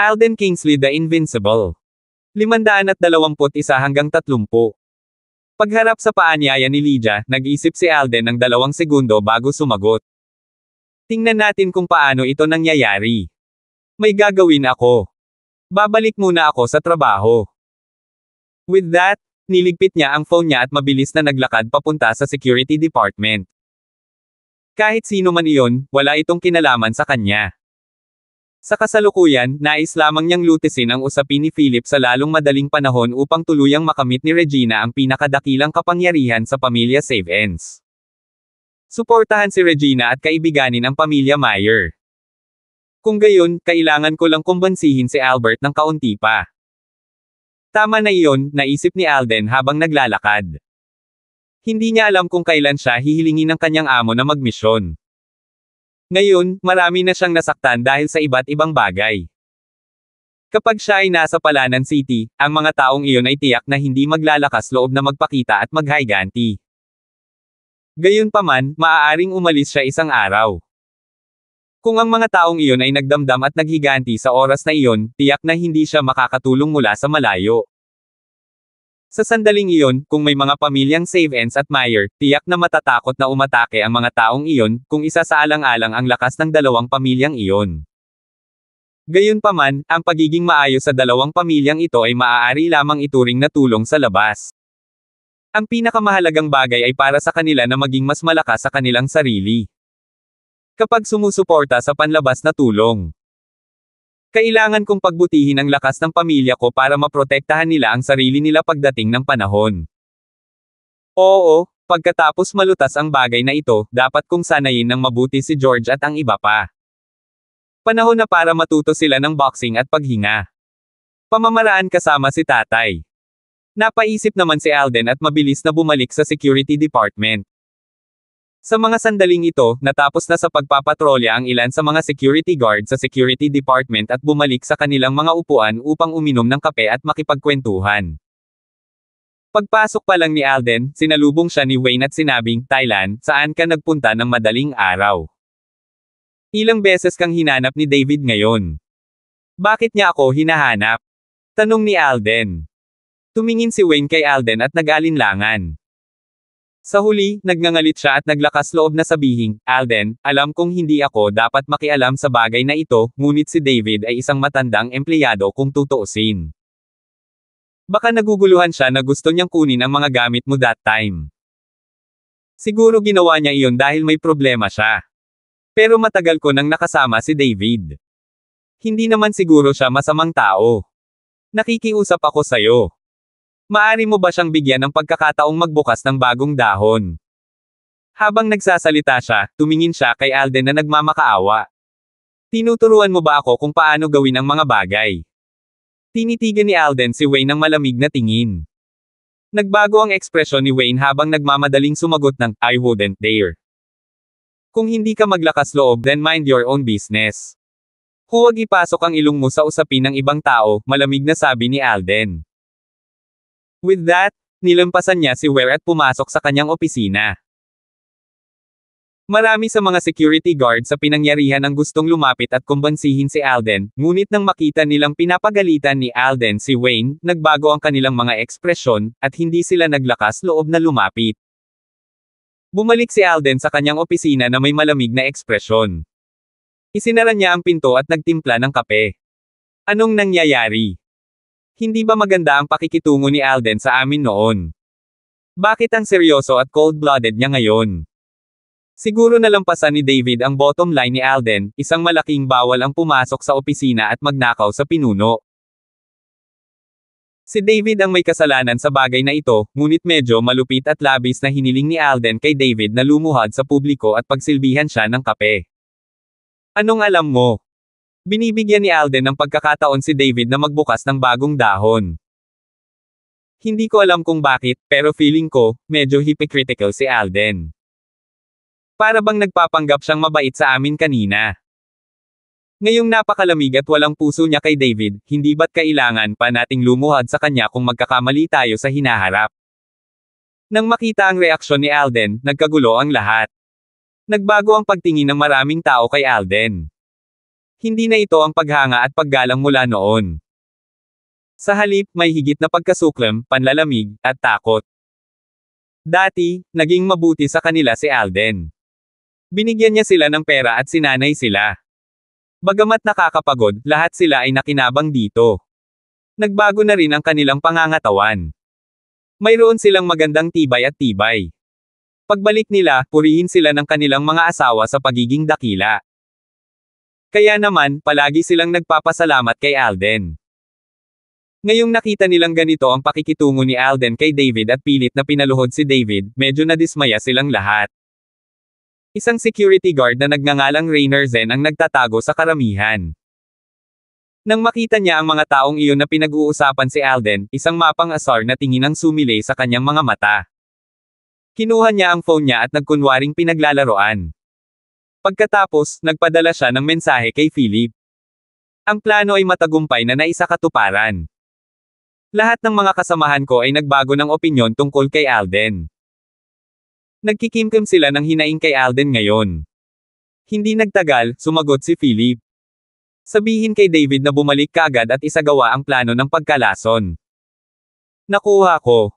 Alden Kingsley the Invincible. 521 hanggang 30. Pagharap sa paanyaya ni Lydia, nag-isip si Alden ng dalawang segundo bago sumagot. Tingnan natin kung paano ito nangyayari. May gagawin ako. Babalik muna ako sa trabaho. With that, niligpit niya ang phone niya at mabilis na naglakad papunta sa security department. Kahit sino man iyon, wala itong kinalaman sa kanya. Sa kasalukuyan, nais lamang niyang lutisin ang usapin ni Philip sa lalong madaling panahon upang tuluyang makamit ni Regina ang pinakadakilang kapangyarihan sa pamilya Save-Ends. Suportahan si Regina at kaibiganin ang pamilya Meyer. Kung gayon, kailangan ko lang kumbansihin si Albert ng kaunti pa. Tama na iyon, naisip ni Alden habang naglalakad. Hindi niya alam kung kailan siya hihilingin ng kanyang amo na magmisyon. Ngayon, marami na siyang nasaktan dahil sa iba't ibang bagay. Kapag siya ay nasa Palanan City, ang mga taong iyon ay tiyak na hindi maglalakas loob na magpakita at maghayganti. Gayunpaman, maaaring umalis siya isang araw. Kung ang mga taong iyon ay nagdamdam at naghiganti sa oras na iyon, tiyak na hindi siya makakatulong mula sa malayo. Sa sandaling iyon, kung may mga pamilyang Save-Ends at Meyer, tiyak na matatakot na umatake ang mga taong iyon, kung isa sa alang-alang ang lakas ng dalawang pamilyang iyon. Gayunpaman, ang pagiging maayos sa dalawang pamilyang ito ay maaari lamang ituring na tulong sa labas. Ang pinakamahalagang bagay ay para sa kanila na maging mas malakas sa kanilang sarili. Kapag sumusuporta sa panlabas na tulong. Kailangan kong pagbutihin ang lakas ng pamilya ko para maprotektahan nila ang sarili nila pagdating ng panahon. Oo, pagkatapos malutas ang bagay na ito, dapat kong sanayin ng mabuti si George at ang iba pa. Panahon na para matuto sila ng boxing at paghinga. Pamamaraan kasama si tatay. Napaisip naman si Alden at mabilis na bumalik sa security department. Sa mga sandaling ito, natapos na sa pagpapatrolya ang ilan sa mga security guard sa security department at bumalik sa kanilang mga upuan upang uminom ng kape at makipagkwentuhan. Pagpasok pa lang ni Alden, sinalubong siya ni Wayne at sinabing, Thailand, saan ka nagpunta ng madaling araw? Ilang beses kang hinanap ni David ngayon. Bakit niya ako hinahanap? Tanong ni Alden. Tumingin si Wayne kay Alden at nag-alinlangan. Sa huli, nagngangalit siya at naglakas loob na sabihin, Alden, alam kong hindi ako dapat makialam sa bagay na ito, ngunit si David ay isang matandang empleyado kung tutuusin. Baka naguguluhan siya na gusto niyang kunin ang mga gamit mo that time. Siguro ginawa niya iyon dahil may problema siya. Pero matagal ko nang nakasama si David. Hindi naman siguro siya masamang tao. Nakikiusap ako sayo. Maari mo ba siyang bigyan ng pagkakataong magbukas ng bagong dahon? Habang nagsasalita siya, tumingin siya kay Alden na nagmamakaawa. Tinuturuan mo ba ako kung paano gawin ang mga bagay? Tinitigan ni Alden si Wayne ng malamig na tingin. Nagbago ang ekspresyon ni Wayne habang nagmamadaling sumagot ng, I wouldn't dare. Kung hindi ka maglakas loob then mind your own business. Huwag ipasok ang ilong mo sa usapin ng ibang tao, malamig na sabi ni Alden. With that, nilampasan niya si Ware at pumasok sa kanyang opisina. Marami sa mga security guard sa pinangyarihan ang gustong lumapit at kumbansihin si Alden, ngunit nang makita nilang pinapagalitan ni Alden si Wayne, nagbago ang kanilang mga ekspresyon, at hindi sila naglakas loob na lumapit. Bumalik si Alden sa kanyang opisina na may malamig na ekspresyon. Isinara niya ang pinto at nagtimpla ng kape. Anong nangyayari? Hindi ba maganda ang pakikitungo ni Alden sa amin noon? Bakit ang seryoso at cold-blooded niya ngayon? Siguro nalampasan ni David ang bottom line ni Alden, isang malaking bawal ang pumasok sa opisina at magnakaw sa pinuno. Si David ang may kasalanan sa bagay na ito, ngunit medyo malupit at labis na hiniling ni Alden kay David na lumuhad sa publiko at pagsilbihan siya ng kape. Anong alam mo? Binibigyan ni Alden ng pagkakataon si David na magbukas ng bagong dahon. Hindi ko alam kung bakit, pero feeling ko, medyo hypocritical si Alden. Para bang nagpapanggap siyang mabait sa amin kanina. Ngayong napakalamig at walang puso niya kay David, hindi ba't kailangan pa nating lumuhad sa kanya kung magkakamali tayo sa hinaharap? Nang makita ang reaksyon ni Alden, nagkagulo ang lahat. Nagbago ang pagtingin ng maraming tao kay Alden. Hindi na ito ang paghanga at paggalang mula noon. Sa halip, may higit na pagkasuklam, panlalamig, at takot. Dati, naging mabuti sa kanila si Alden. Binigyan niya sila ng pera at sinanay sila. Bagamat nakakapagod, lahat sila ay nakinabang dito. Nagbago na rin ang kanilang pangangatawan. Mayroon silang magandang tibay at tibay. Pagbalik nila, purihin sila ng kanilang mga asawa sa pagiging dakila. Kaya naman, palagi silang nagpapasalamat kay Alden. Ngayong nakita nilang ganito ang pakikitungo ni Alden kay David at pilit na pinaluhod si David, medyo nadismaya silang lahat. Isang security guard na nagngangalang Rainer Zen ang nagtatago sa karamihan. Nang makita niya ang mga taong iyon na pinag-uusapan si Alden, isang mapang asar na tingin ang sumilay sa kanyang mga mata. Kinuha niya ang phone niya at nagkunwaring pinaglalaroan. Pagkatapos, nagpadala siya ng mensahe kay Philip. Ang plano ay matagumpay na naisakatuparan. Lahat ng mga kasamahan ko ay nagbago ng opinyon tungkol kay Alden. Nagkikimkim sila ng hinaing kay Alden ngayon. Hindi nagtagal, sumagot si Philip. Sabihin kay David na bumalik kaagad at isagawa ang plano ng pagkalason. Nakuha ko.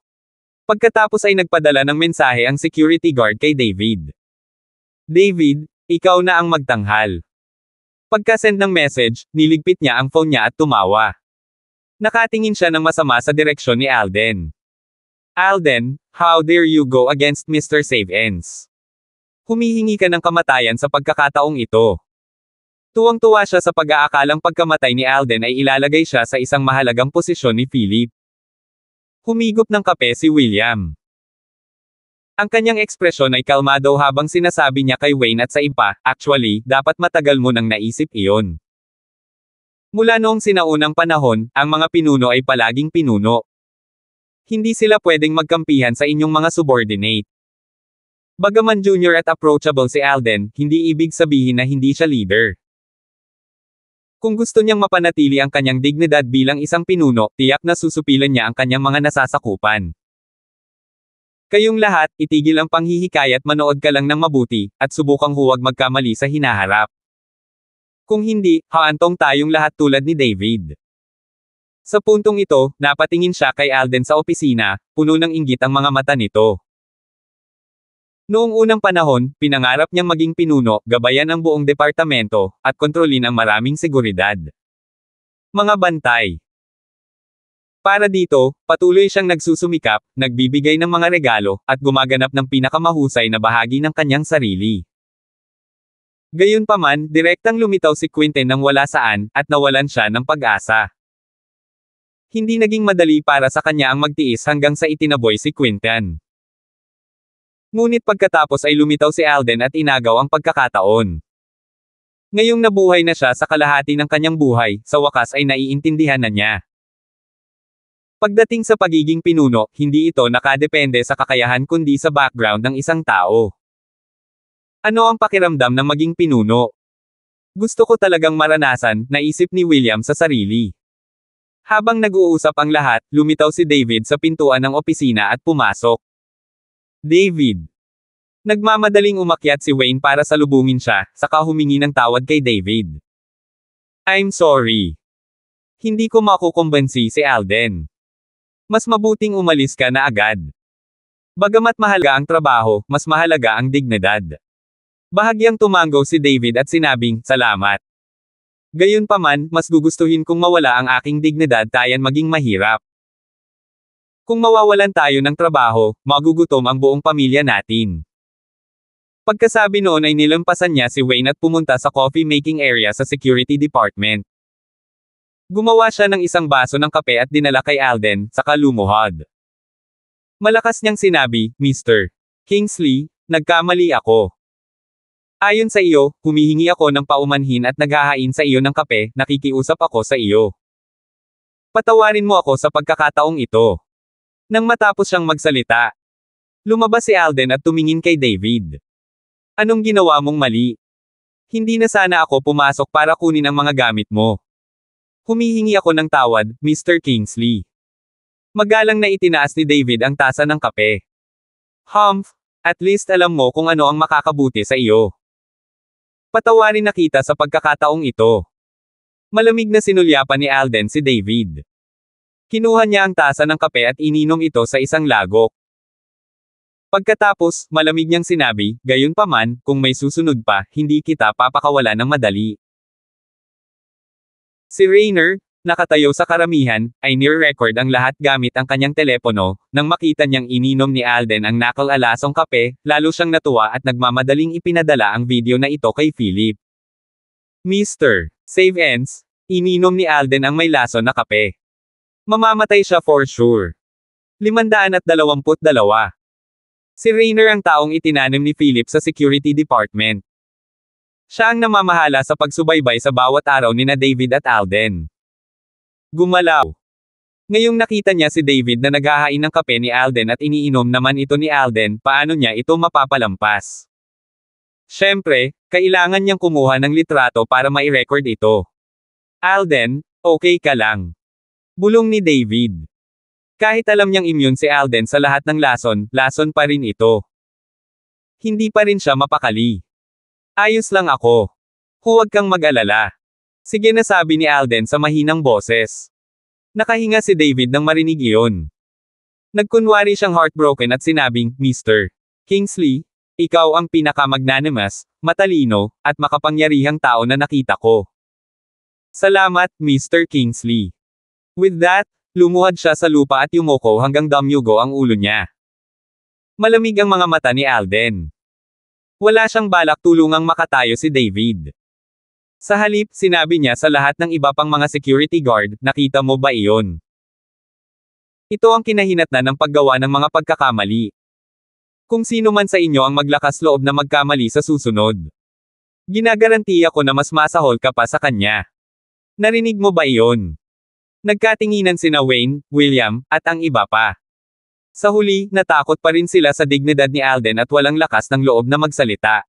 Pagkatapos ay nagpadala ng mensahe ang security guard kay David. David, ikaw na ang magtanghal. Pagka-send ng message, niligpit niya ang phone niya at tumawa. Nakatingin siya ng masama sa direksyon ni Alden. Alden, how dare you go against Mr. Save Ends? Humihingi ka ng kamatayan sa pagkakataong ito. Tuwang-tuwa siya sa pag-aakalang pagkamatay ni Alden ay ilalagay siya sa isang mahalagang posisyon ni Philip. Humigop ng kape si William. Ang kanyang ekspresyon ay kalmado habang sinasabi niya kay Wayne at sa iba, actually, dapat matagal mo nang naisip iyon. Mula noong sinaunang panahon, ang mga pinuno ay palaging pinuno. Hindi sila pwedeng magkampihan sa inyong mga subordinate. Bagaman junior at approachable si Alden, hindi ibig sabihin na hindi siya leader. Kung gusto niyang mapanatili ang kanyang dignidad bilang isang pinuno, tiyak na susupilan niya ang kanyang mga nasasakupan. Kayong lahat, itigil ang panghihikayat manood ka lang ng mabuti, at subukang huwag magkamali sa hinaharap. Kung hindi, haantong tayong lahat tulad ni David. Sa puntong ito, napatingin siya kay Alden sa opisina, puno ng inggit ang mga mata nito. Noong unang panahon, pinangarap niyang maging pinuno, gabayan ang buong departamento, at kontrolin ang maraming seguridad. Mga bantay. Para dito, patuloy siyang nagsusumikap, nagbibigay ng mga regalo, at gumaganap ng pinakamahusay na bahagi ng kanyang sarili. Gayunpaman, direktang lumitaw si Quinten nang wala saan, at nawalan siya ng pag-asa. Hindi naging madali para sa kanya ang magtiis hanggang sa itinaboy si Quinten. Ngunit pagkatapos ay lumitaw si Alden at inagaw ang pagkakataon. Ngayong nabuhay na siya sa kalahati ng kanyang buhay, sa wakas ay naiintindihan na niya. Pagdating sa pagiging pinuno, hindi ito nakadepende sa kakayahan kundi sa background ng isang tao. Ano ang pakiramdam ng maging pinuno? Gusto ko talagang maranasan, naisip ni William sa sarili. Habang nag-uusap ang lahat, lumitaw si David sa pintuan ng opisina at pumasok. David. Nagmamadaling umakyat si Wayne para salubungin siya, saka humingi ng tawad kay David. I'm sorry. Hindi ko makukumbansi si Alden. Mas mabuting umalis ka na agad. Bagamat mahalaga ang trabaho, mas mahalaga ang dignidad. Bahagyang tumango si David at sinabing, salamat. Gayunpaman, mas gugustuhin kong mawala ang aking dignidad tayan maging mahirap. Kung mawawalan tayo ng trabaho, magugutom ang buong pamilya natin. Pagkasabi noon ay nilampasan niya si Wayne at pumunta sa coffee making area sa security department. Gumawa siya ng isang baso ng kape at dinala kay Alden, saka lumuhod. Malakas niyang sinabi, Mr. Kingsley, nagkamali ako. Ayon sa iyo, humihingi ako ng paumanhin at naghahain sa iyo ng kape, nakikiusap ako sa iyo. Patawarin mo ako sa pagkakataong ito. Nang matapos siyang magsalita, lumabas si Alden at tumingin kay David. Anong ginawa mong mali? Hindi na sana ako pumasok para kunin ang mga gamit mo. Humihingi ako ng tawad, Mr. Kingsley. Magalang na itinaas ni David ang tasa ng kape. Humph, at least alam mo kung ano ang makakabuti sa iyo. Patawarin na kita sa pagkakataong ito. Malamig na sinulyapan ni Alden si David. Kinuha niya ang tasa ng kape at ininom ito sa isang lagok. Pagkatapos, malamig niyang sinabi, gayon pa man, kung may susunod pa, hindi kita papakawala ng madali. Si Rainer, nakatayo sa karamihan, ay near-record ang lahat gamit ang kanyang telepono, nang makita niyang ininom ni Alden ang nakal-alasong kape, lalo siyang natuwa at nagmamadaling ipinadala ang video na ito kay Philip. Mr. Save ends, ininom ni Alden ang may lason na kape. Mamamatay siya for sure. 522. Si Rainer ang taong itinanim ni Philip sa security department. Siya ang namamahala sa pagsubaybay sa bawat araw ni na David at Alden. Gumalaw. Ngayong nakita niya si David na naghahain ng kape ni Alden at iniinom naman ito ni Alden, paano niya ito mapapalampas? Siyempre, kailangan niyang kumuha ng litrato para mai-record ito. Alden, okay ka lang. Bulong ni David. Kahit alam niyang immune si Alden sa lahat ng lason, lason pa rin ito. Hindi pa rin siya mapakali. Ayos lang ako. Huwag kang mag-alala. Sige na sabi ni Alden sa mahinang boses. Nakahinga si David nang marinig iyon. Nagkunwari siyang heartbroken at sinabing, Mr. Kingsley, ikaw ang pinakamagnanimous, matalino, at makapangyarihang tao na nakita ko. Salamat, Mr. Kingsley. With that, lumuhad siya sa lupa at yumoko hanggang damyugo ang ulo niya. Malamig ang mga mata ni Alden. Wala siyang balak tulungang makatayo si David. Sa halip, sinabi niya sa lahat ng iba pang mga security guard, nakita mo ba iyon? Ito ang kinahinatnan ng paggawa ng mga pagkakamali. Kung sino man sa inyo ang maglakas loob na magkamali sa susunod. Ginagarantiya ko na mas masahol ka pa sa kanya. Narinig mo ba iyon? Nagkatinginan sina Wayne, William, at ang iba pa. Sa huli, natakot pa rin sila sa dignidad ni Alden at walang lakas ng loob na magsalita.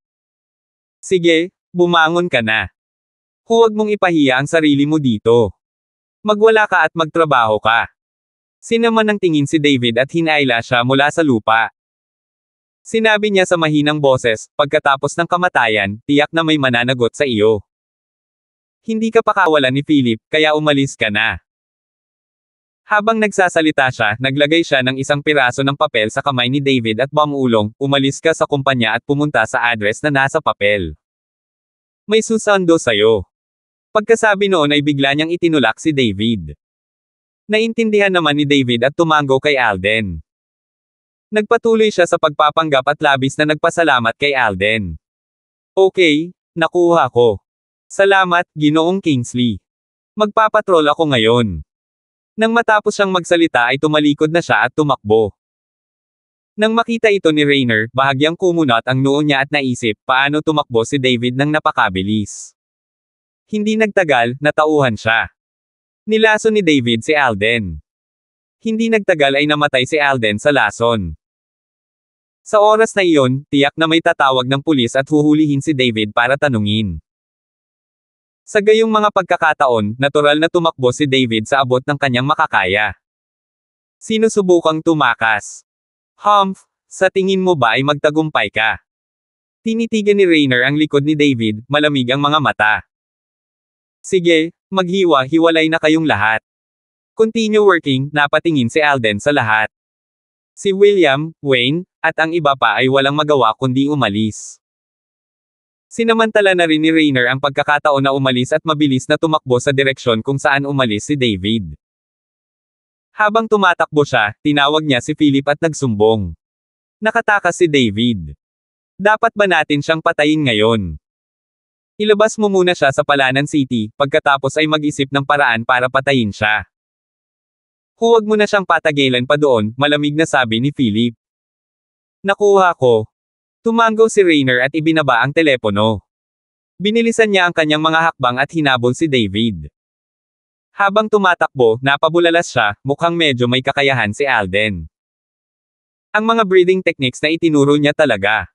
Sige, bumangon ka na. Huwag mong ipahiya ang sarili mo dito. Magwala ka at magtrabaho ka. Sinaman ng tingin si David at hinayla siya mula sa lupa. Sinabi niya sa mahinang boses, pagkatapos ng kamatayan, tiyak na may mananagot sa iyo. Hindi ka pakawalan ni Philip, kaya umalis ka na. Habang nagsasalita siya, naglagay siya ng isang piraso ng papel sa kamay ni David at bamulong, umalis ka sa kumpanya at pumunta sa address na nasa papel. May susando sayo. Pagkasabi noon ay bigla niyang itinulak si David. Naintindihan naman ni David at tumango kay Alden. Nagpatuloy siya sa pagpapanggap at labis na nagpasalamat kay Alden. Okay, nakuha ko. Salamat, Ginoong Kingsley. Magpapatrol ako ngayon. Nang matapos siyang magsalita ay tumalikod na siya at tumakbo. Nang makita ito ni Rainer, bahagyang kumunat ang noo niya at naisip, paano tumakbo si David nang napakabilis. Hindi nagtagal, natauhan siya. Nilaso ni David si Alden. Hindi nagtagal ay namatay si Alden sa lason. Sa oras na iyon, tiyak na may tatawag ng pulis at huhulihin si David para tanungin. Sa gayong mga pagkakataon, natural na tumakbo si David sa abot ng kanyang makakaya. Sinusubukang tumakas. Humph, sa tingin mo ba ay magtagumpay ka? Tinitigan ni Rainer ang likod ni David, malamig ang mga mata. Sige, maghiwa-hiwalay na kayong lahat. Continue working, napatingin si Alden sa lahat. Si William, Wayne, at ang iba pa ay walang magawa kundi umalis. Sinamantala na rin ni Rainer ang pagkakataon na umalis at mabilis na tumakbo sa direksyon kung saan umalis si David. Habang tumatakbo siya, tinawag niya si Philip at nagsumbong. Nakatakas si David. Dapat ba natin siyang patayin ngayon? Ilabas mo muna siya sa Palanan City, pagkatapos ay mag-isip ng paraan para patayin siya. Huwag mo na siyang patagilan pa doon, malamig na sabi ni Philip. Nakuha ko, Tumango si Rainer at ibinaba ang telepono. Binilisan niya ang kanyang mga hakbang at hinabol si David. Habang tumatakbo, napabulalas siya, mukhang medyo may kakayahan si Alden. Ang mga breathing techniques na itinuro niya talaga.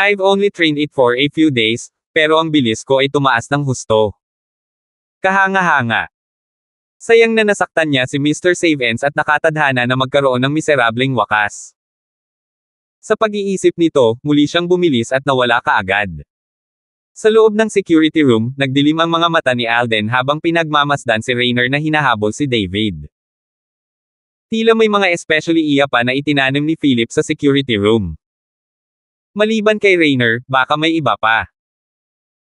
I've only trained it for a few days, pero ang bilis ko ay tumaas ng husto. Kahanga-hanga. Sayang na nasaktan niya si Mr. Savens at nakatadhana na magkaroon ng miserableng wakas. Sa pag-iisip nito, muli siyang bumilis at nawala kaagad. Sa loob ng security room, nagdilim ang mga mata ni Alden habang pinagmamasdan si Rainer na hinahabol si David. Tila may mga especially iya pa na itinanim ni Philip sa security room. Maliban kay Rainer, baka may iba pa.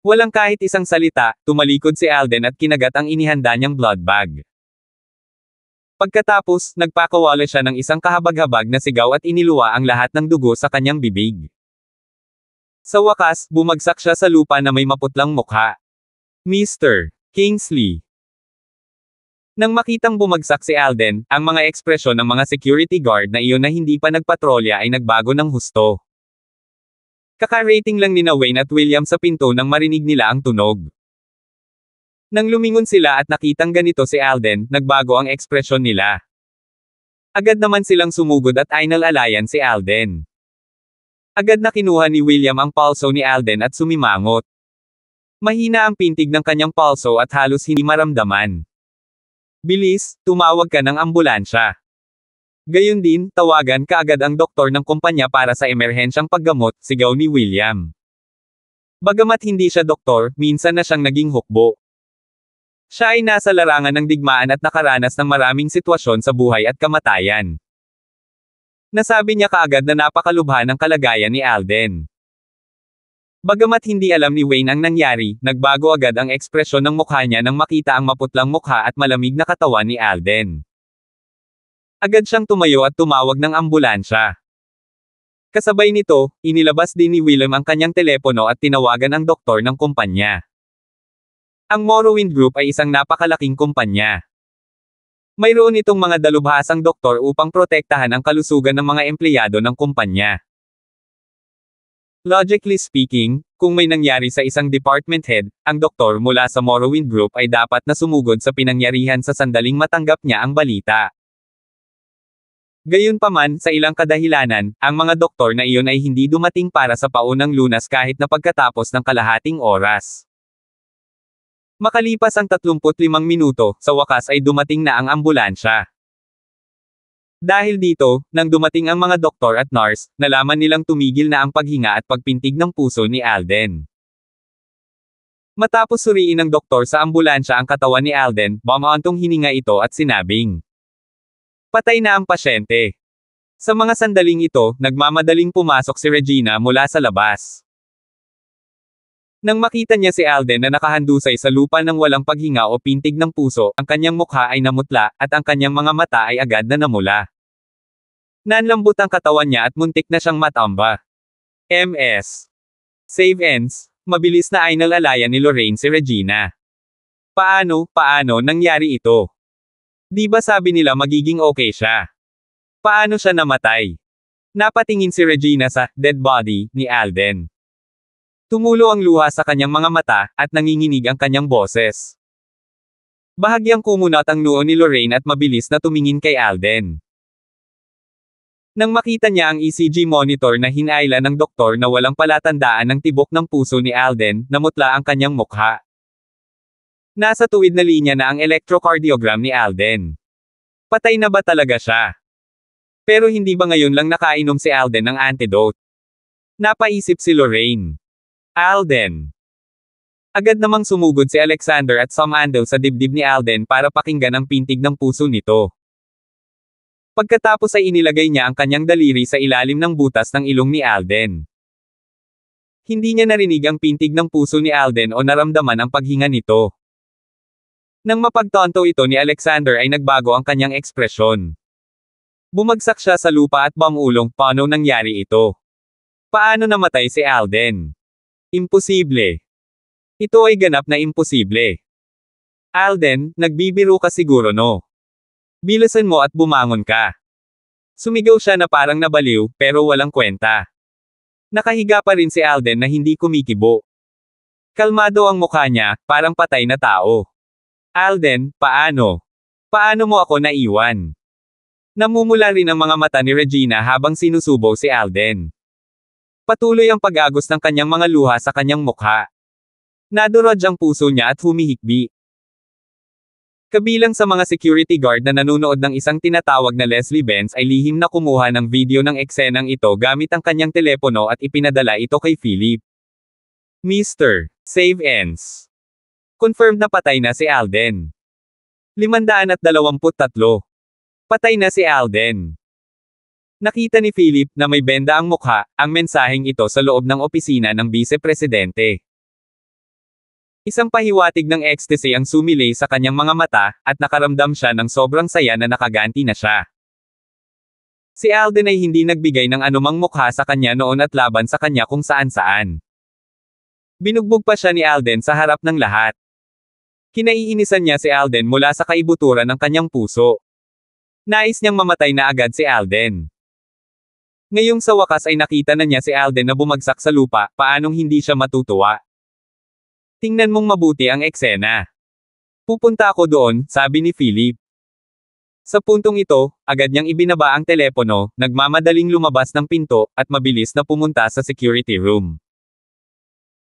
Walang kahit isang salita, tumalikod si Alden at kinagat ang inihanda niyang blood bag. Pagkatapos, nagpakawala siya ng isang kahabag-habag na sigaw at iniluwa ang lahat ng dugo sa kanyang bibig. Sa wakas, bumagsak siya sa lupa na may maputlang mukha. Mr. Kingsley. Nang makitang bumagsak si Alden, ang mga ekspresyon ng mga security guard na iyon na hindi pa nagpatrolya ay nagbago ng husto. Kaka-rating lang ni na Wayne at William sa pinto nang marinig nila ang tunog. Nang lumingon sila at nakitang ganito si Alden, nagbago ang ekspresyon nila. Agad naman silang sumugod at ainal-alayan si Alden. Agad na kinuha ni William ang pulso ni Alden at sumimangot. Mahina ang pintig ng kanyang pulso at halos hindi maramdaman. Bilis, tumawag ka ng ambulansya. Gayon din, tawagan kaagad ang doktor ng kumpanya para sa emerhensyang paggamot, sigaw ni William. Bagamat hindi siya doktor, minsan na siyang naging hukbo. Siya ay nasa larangan ng digmaan at nakaranas ng maraming sitwasyon sa buhay at kamatayan. Nasabi niya kaagad na napakalubha ng kalagayan ni Alden. Bagamat hindi alam ni Wayne ang nangyari, nagbago agad ang ekspresyon ng mukha niya nang makita ang maputlang mukha at malamig na katawan ni Alden. Agad siyang tumayo at tumawag ng ambulansya. Kasabay nito, inilabas din ni William ang kanyang telepono at tinawagan ang doktor ng kumpanya. Ang Morrowind Group ay isang napakalaking kumpanya. Mayroon itong mga dalubhasang doktor upang protektahan ang kalusugan ng mga empleyado ng kumpanya. Logically speaking, kung may nangyari sa isang department head, ang doktor mula sa Morrowind Group ay dapat na sumugod sa pinangyarihan sa sandaling matanggap niya ang balita. Gayunpaman, sa ilang kadahilanan, ang mga doktor na iyon ay hindi dumating para sa paunang lunas kahit na pagkatapos ng kalahating oras. Makalipas ang 35 minuto, sa wakas ay dumating na ang ambulansya. Dahil dito, nang dumating ang mga doktor at nurse, nalaman nilang tumigil na ang paghinga at pagpintig ng puso ni Alden. Matapos suriin ng doktor sa ambulansya ang katawan ni Alden, bumaantong hininga ito at sinabing, Patay na ang pasyente. Sa mga sandaling ito, nagmamadaling pumasok si Regina mula sa labas. Nang makita niya si Alden na nakahandusay sa lupa ng walang paghinga o pintig ng puso, ang kanyang mukha ay namutla, at ang kanyang mga mata ay agad na namula. Nanlambot ang katawan niya at muntik na siyang matamba. MS. Save ends, mabilis na ay nalalaya ni Lorraine si Regina. Paano, paano nangyari ito? Di ba sabi nila magiging okay siya? Paano siya namatay? Napatingin si Regina sa dead body ni Alden. Tumulo ang luha sa kanyang mga mata, at nanginginig ang kanyang boses. Bahagyang kumunat ang noo ni Lorraine at mabilis na tumingin kay Alden. Nang makita niya ang ECG monitor na hinaila ng doktor na walang palatandaan ng tibok ng puso ni Alden, namutla ang kanyang mukha. Nasa tuwid na linya na ang electrocardiogram ni Alden. Patay na ba talaga siya? Pero hindi ba ngayon lang nakainom si Alden ng antidote? Napaisip si Lorraine. Alden. Agad namang sumugod si Alexander at sumandal sa dibdib ni Alden para pakinggan ang pintig ng puso nito. Pagkatapos ay inilagay niya ang kanyang daliri sa ilalim ng butas ng ilong ni Alden. Hindi niya narinig ang pintig ng puso ni Alden o naramdaman ang paghinga nito. Nang mapagtonto ito ni Alexander ay nagbago ang kanyang ekspresyon. Bumagsak siya sa lupa at bamulong, paano nangyari ito? Paano namatay si Alden? Imposible. Ito ay ganap na imposible. Alden, nagbibiro ka siguro no? Bilasan mo at bumangon ka. Sumigaw siya na parang nabaliw, pero walang kwenta. Nakahiga pa rin si Alden na hindi kumikibo. Kalmado ang mukha niya, parang patay na tao. Alden, paano? Paano mo ako naiwan? Namumula rin ang mga mata ni Regina habang sinusubo si Alden. Patuloy ang pag-agos ng kanyang mga luha sa kanyang mukha. Nadurod ang puso niya at humihikbi. Kabilang sa mga security guard na nanunood ng isang tinatawag na Leslie Benz ay lihim na kumuha ng video ng eksenang ito gamit ang kanyang telepono at ipinadala ito kay Philip. Mr. Save ends. Confirmed na patay na si Alden. 523. Patay na si Alden. Nakita ni Philip na may benda ang mukha, ang mensaheng ito sa loob ng opisina ng vice-presidente. Isang pahiwatig ng ecstasy ang sumilay sa kanyang mga mata, at nakaramdam siya ng sobrang saya na nakaganti na siya. Si Alden ay hindi nagbigay ng anumang mukha sa kanya noon at laban sa kanya kung saan-saan. Binugbog pa siya ni Alden sa harap ng lahat. Kinaiinisan niya si Alden mula sa kaibuturan ng kanyang puso. Nais niyang mamatay na agad si Alden. Ngayong sa wakas ay nakita na niya si Alden na bumagsak sa lupa, paanong hindi siya matutuwa. Tingnan mong mabuti ang eksena. Pupunta ako doon, sabi ni Philip. Sa puntong ito, agad niyang ibinaba ang telepono, nagmamadaling lumabas ng pinto, at mabilis na pumunta sa security room.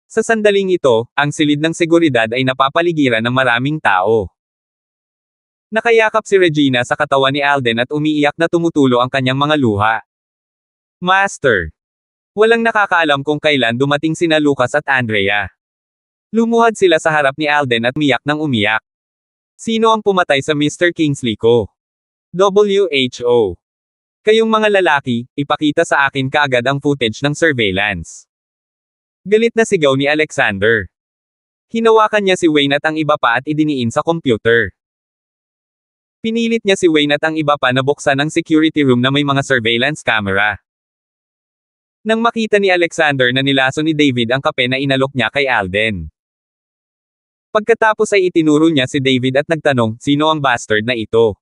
Sa sandaling ito, ang silid ng seguridad ay napapaligiran ng maraming tao. Nakayakap si Regina sa katawan ni Alden at umiiyak na tumutulo ang kanyang mga luha. Master. Walang nakakaalam kung kailan dumating sina Lucas at Andrea. Lumuhad sila sa harap ni Alden at miyak ng umiyak. Sino ang pumatay sa Mr. Kingsley ko? WHO. Kayong mga lalaki, ipakita sa akin kaagad ang footage ng surveillance. Galit na sigaw ni Alexander. Hinawakan niya si Wayne at ang iba pa at idiniin sa computer. Pinilit niya si Wayne at ang iba pa na buksan ang security room na may mga surveillance camera. Nang makita ni Alexander na nilaso ni David ang kape na inalok niya kay Alden. Pagkatapos ay itinuro niya si David at nagtanong, sino ang bastard na ito?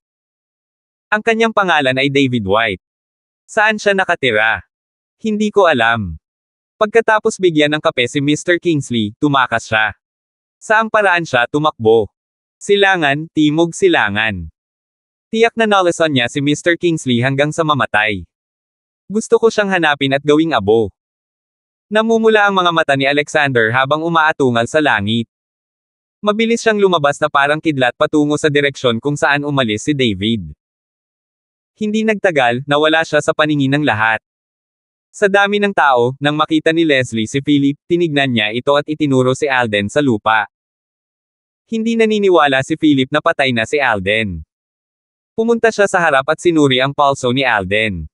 Ang kanyang pangalan ay David White. Saan siya nakatira? Hindi ko alam. Pagkatapos bigyan ng kape si Mr. Kingsley, tumakas siya. Saang paraan siya tumakbo? Silangan, timog silangan. Tiyak na nalason niya si Mr. Kingsley hanggang sa mamatay. Gusto ko siyang hanapin at gawing abo. Namumula ang mga mata ni Alexander habang umaatungal sa langit. Mabilis siyang lumabas na parang kidlat patungo sa direksyon kung saan umalis si David. Hindi nagtagal, nawala siya sa paningin ng lahat. Sa dami ng tao, nang makita ni Leslie si Philip, tinignan niya ito at itinuro si Alden sa lupa. Hindi naniniwala si Philip na patay na si Alden. Pumunta siya sa harap at sinuri ang pulso ni Alden.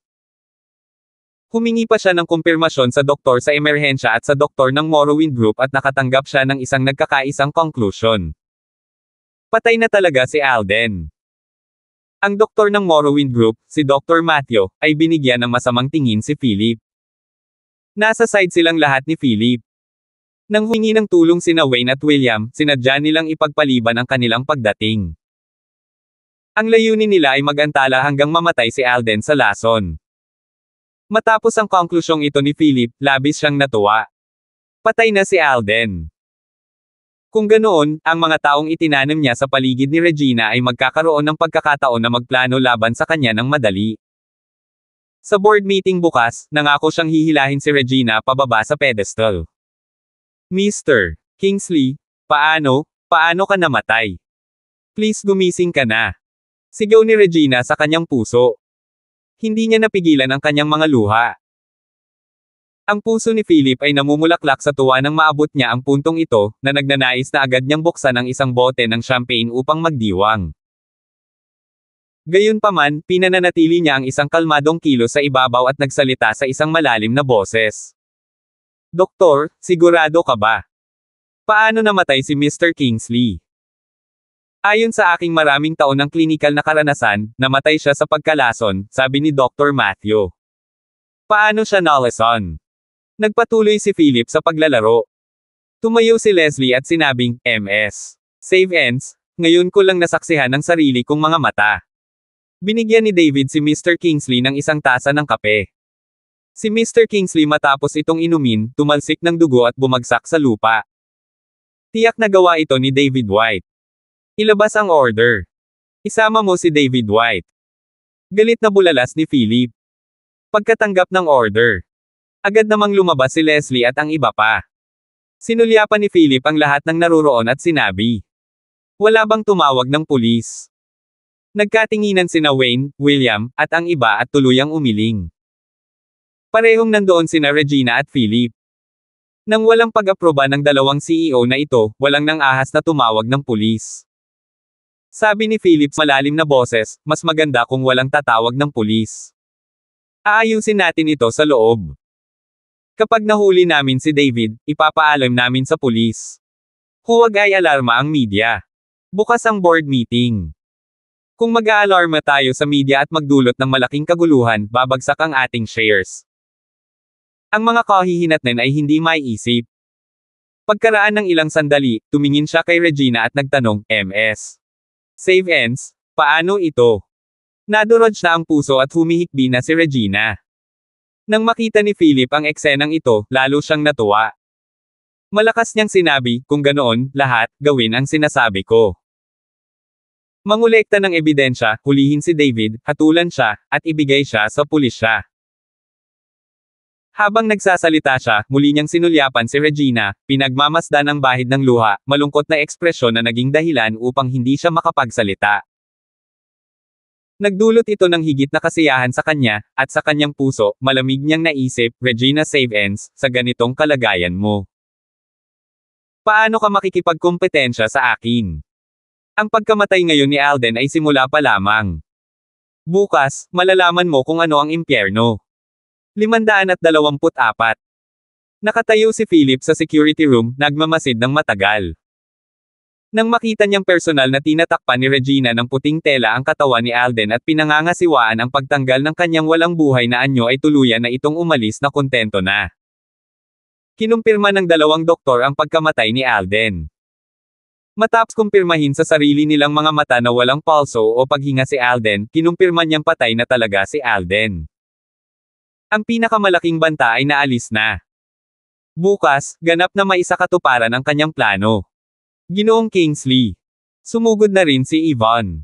Humingi pa siya ng kumpirmasyon sa doktor sa emerhensya at sa doktor ng Morrowind Group at nakatanggap siya ng isang nagkakaisang conclusion. Patay na talaga si Alden. Ang doktor ng Morrowind Group, si Dr. Matthew, ay binigyan ng masamang tingin si Philip. Nasa side silang lahat ni Philip. Nang humingi ng tulong sina Wayne at William, sinadya nilang ipagpaliban ang kanilang pagdating. Ang layunin nila ay magantala hanggang mamatay si Alden sa lason. Matapos ang konklusyong ito ni Philip, labis siyang natuwa. Patay na si Alden. Kung ganoon, ang mga taong itinanam niya sa paligid ni Regina ay magkakaroon ng pagkakataon na magplano laban sa kanya ng madali. Sa board meeting bukas, nangako siyang hihilahin si Regina pababa sa pedestal. Mr. Kingsley, paano, paano ka namatay? Please gumising ka na. Sigaw ni Regina sa kanyang puso. Hindi niya napigilan ang kanyang mga luha. Ang puso ni Philip ay namumulaklak sa tuwa nang maabot niya ang puntong ito, na nagnanais na agad niyang buksan ang isang bote ng champagne upang magdiwang. Gayunpaman, pinananatili niya ang isang kalmadong kilo sa ibabaw at nagsalita sa isang malalim na boses. Doktor, sigurado ka ba? Paano namatay si Mr. Kingsley? Ayon sa aking maraming taon ng klinikal na karanasan, namatay siya sa pagkalason, sabi ni Dr. Matthew. Paano siya nalason? Nagpatuloy si Philip sa paglalaro. Tumayo si Leslie at sinabing, MS. Save ends, ngayon ko lang nasaksihan ng sarili kong mga mata. Binigyan ni David si Mr. Kingsley ng isang tasa ng kape. Si Mr. Kingsley matapos itong inumin, tumalsik ng dugo at bumagsak sa lupa. Tiyak na gawa ito ni David White. Ilabas ang order. Isama mo si David White. Galit na bulalas ni Philip. Pagkatanggap ng order. Agad namang lumabas si Leslie at ang iba pa. Sinulyapan ni Philip ang lahat ng naruroon at sinabi. Wala bang tumawag ng pulis? Nagkatinginan sina Wayne, William, at ang iba at tuluyang umiling. Parehong nandoon sina Regina at Philip. Nang walang pag-aproba ng dalawang CEO na ito, walang nang ahas na tumawag ng pulis. Sabi ni Philip malalim na boses, mas maganda kung walang tatawag ng pulis. Aayusin natin ito sa loob. Kapag nahuli namin si David, ipapaalam namin sa pulis. Huwag ay alarma ang media. Bukas ang board meeting. Kung mag-aalarma tayo sa media at magdulot ng malaking kaguluhan, babagsak ang ating shares. Ang mga kahihinatnan ay hindi maiisip. Pagkaraan ng ilang sandali, tumingin siya kay Regina at nagtanong, MS. Save ends? Paano ito? Nadurog na ang puso at humihikbi na si Regina. Nang makita ni Philip ang eksenang ito, lalo siyang natuwa. Malakas niyang sinabi, kung ganoon, lahat, gawin ang sinasabi ko. Mangulekta ng ebidensya, hulihin si David, hatulan siya, at ibigay siya sa pulisya. Habang nagsasalita siya, muli niyang sinulyapan si Regina, pinagmamasdan ang bahid ng luha, malungkot na ekspresyon na naging dahilan upang hindi siya makapagsalita. Nagdulot ito ng higit na kasiyahan sa kanya, at sa kanyang puso, malamig niyang naisip, Regina save ends, sa ganitong kalagayan mo. Paano ka makikipagkompetensya sa akin? Ang pagkamatay ngayon ni Alden ay simula pa lamang. Bukas, malalaman mo kung ano ang impyerno. 524. Nakatayo si Philip sa security room, nagmamasid ng matagal. Nang makita niyang personal na tinatakpan ni Regina ng puting tela ang katawan ni Alden at pinangangasiwaan ang pagtanggal ng kanyang walang buhay na anyo ay tuluyan na itong umalis na kontento na. Kinumpirma ng dalawang doktor ang pagkamatay ni Alden. Matapos kumpirmahin sa sarili nilang mga mata na walang palso o paghinga si Alden, kinumpirma niyang patay na talaga si Alden. Ang pinakamalaking banta ay naalis na. Bukas, ganap na maisakatuparan ang kanyang plano. Ginoong Kingsley. Sumugod na rin si Yvonne.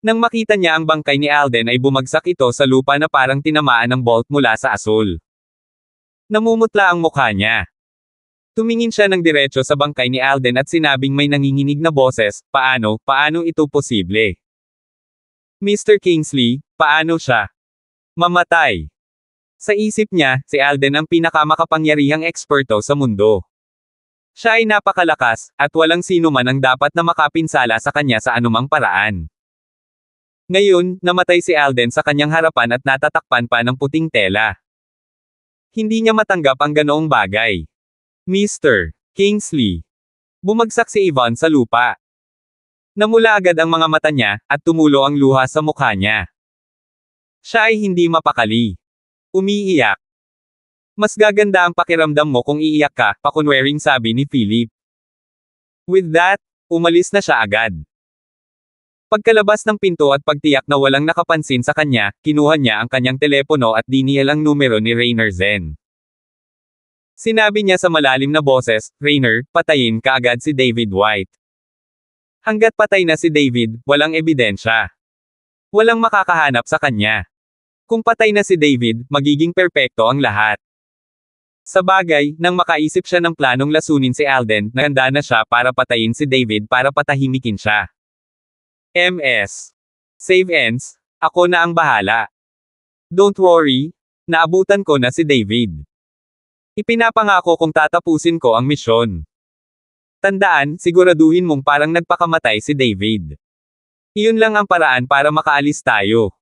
Nang makita niya ang bangkay ni Alden ay bumagsak ito sa lupa na parang tinamaan ng bolt mula sa asul. Namumutla ang mukha niya. Tumingin siya ng diretso sa bangkay ni Alden at sinabing may nanginginig na boses, paano, paano ito posible? Mr. Kingsley, paano siya? Mamatay. Sa isip niya, si Alden ang pinakamakapangyarihang eksperto sa mundo. Siya ay napakalakas, at walang sino man ang dapat na makapinsala sa kanya sa anumang paraan. Ngayon, namatay si Alden sa kanyang harapan at natatakpan pa ng puting tela. Hindi niya matanggap ang ganoong bagay. Mr. Kingsley. Bumagsak si Yvonne sa lupa. Namula agad ang mga mata niya, at tumulo ang luha sa mukha niya. Siya ay hindi mapakali. Umiiyak. Mas gaganda ang pakiramdam mo kung iiyak ka, pakunwering sabi ni Philip. With that, umalis na siya agad. Pagkalabas ng pinto at pagtiyak na walang nakapansin sa kanya, kinuha niya ang kanyang telepono at diniyal ang numero ni Rainer Zen. Sinabi niya sa malalim na boses, Rainer, patayin ka agad si David White. Hanggat patay na si David, walang ebidensya. Walang makakahanap sa kanya. Kung patay na si David, magiging perpekto ang lahat. Sa bagay, nang makaisip siya ng planong lasunin si Alden, naganda na siya para patayin si David para patahimikin siya. MS. Save ends, ako na ang bahala. Don't worry, naabutan ko na si David. Ipinapangako kung tatapusin ko ang misyon. Tandaan, siguraduhin mong parang nagpakamatay si David. Iyon lang ang paraan para makaalis tayo.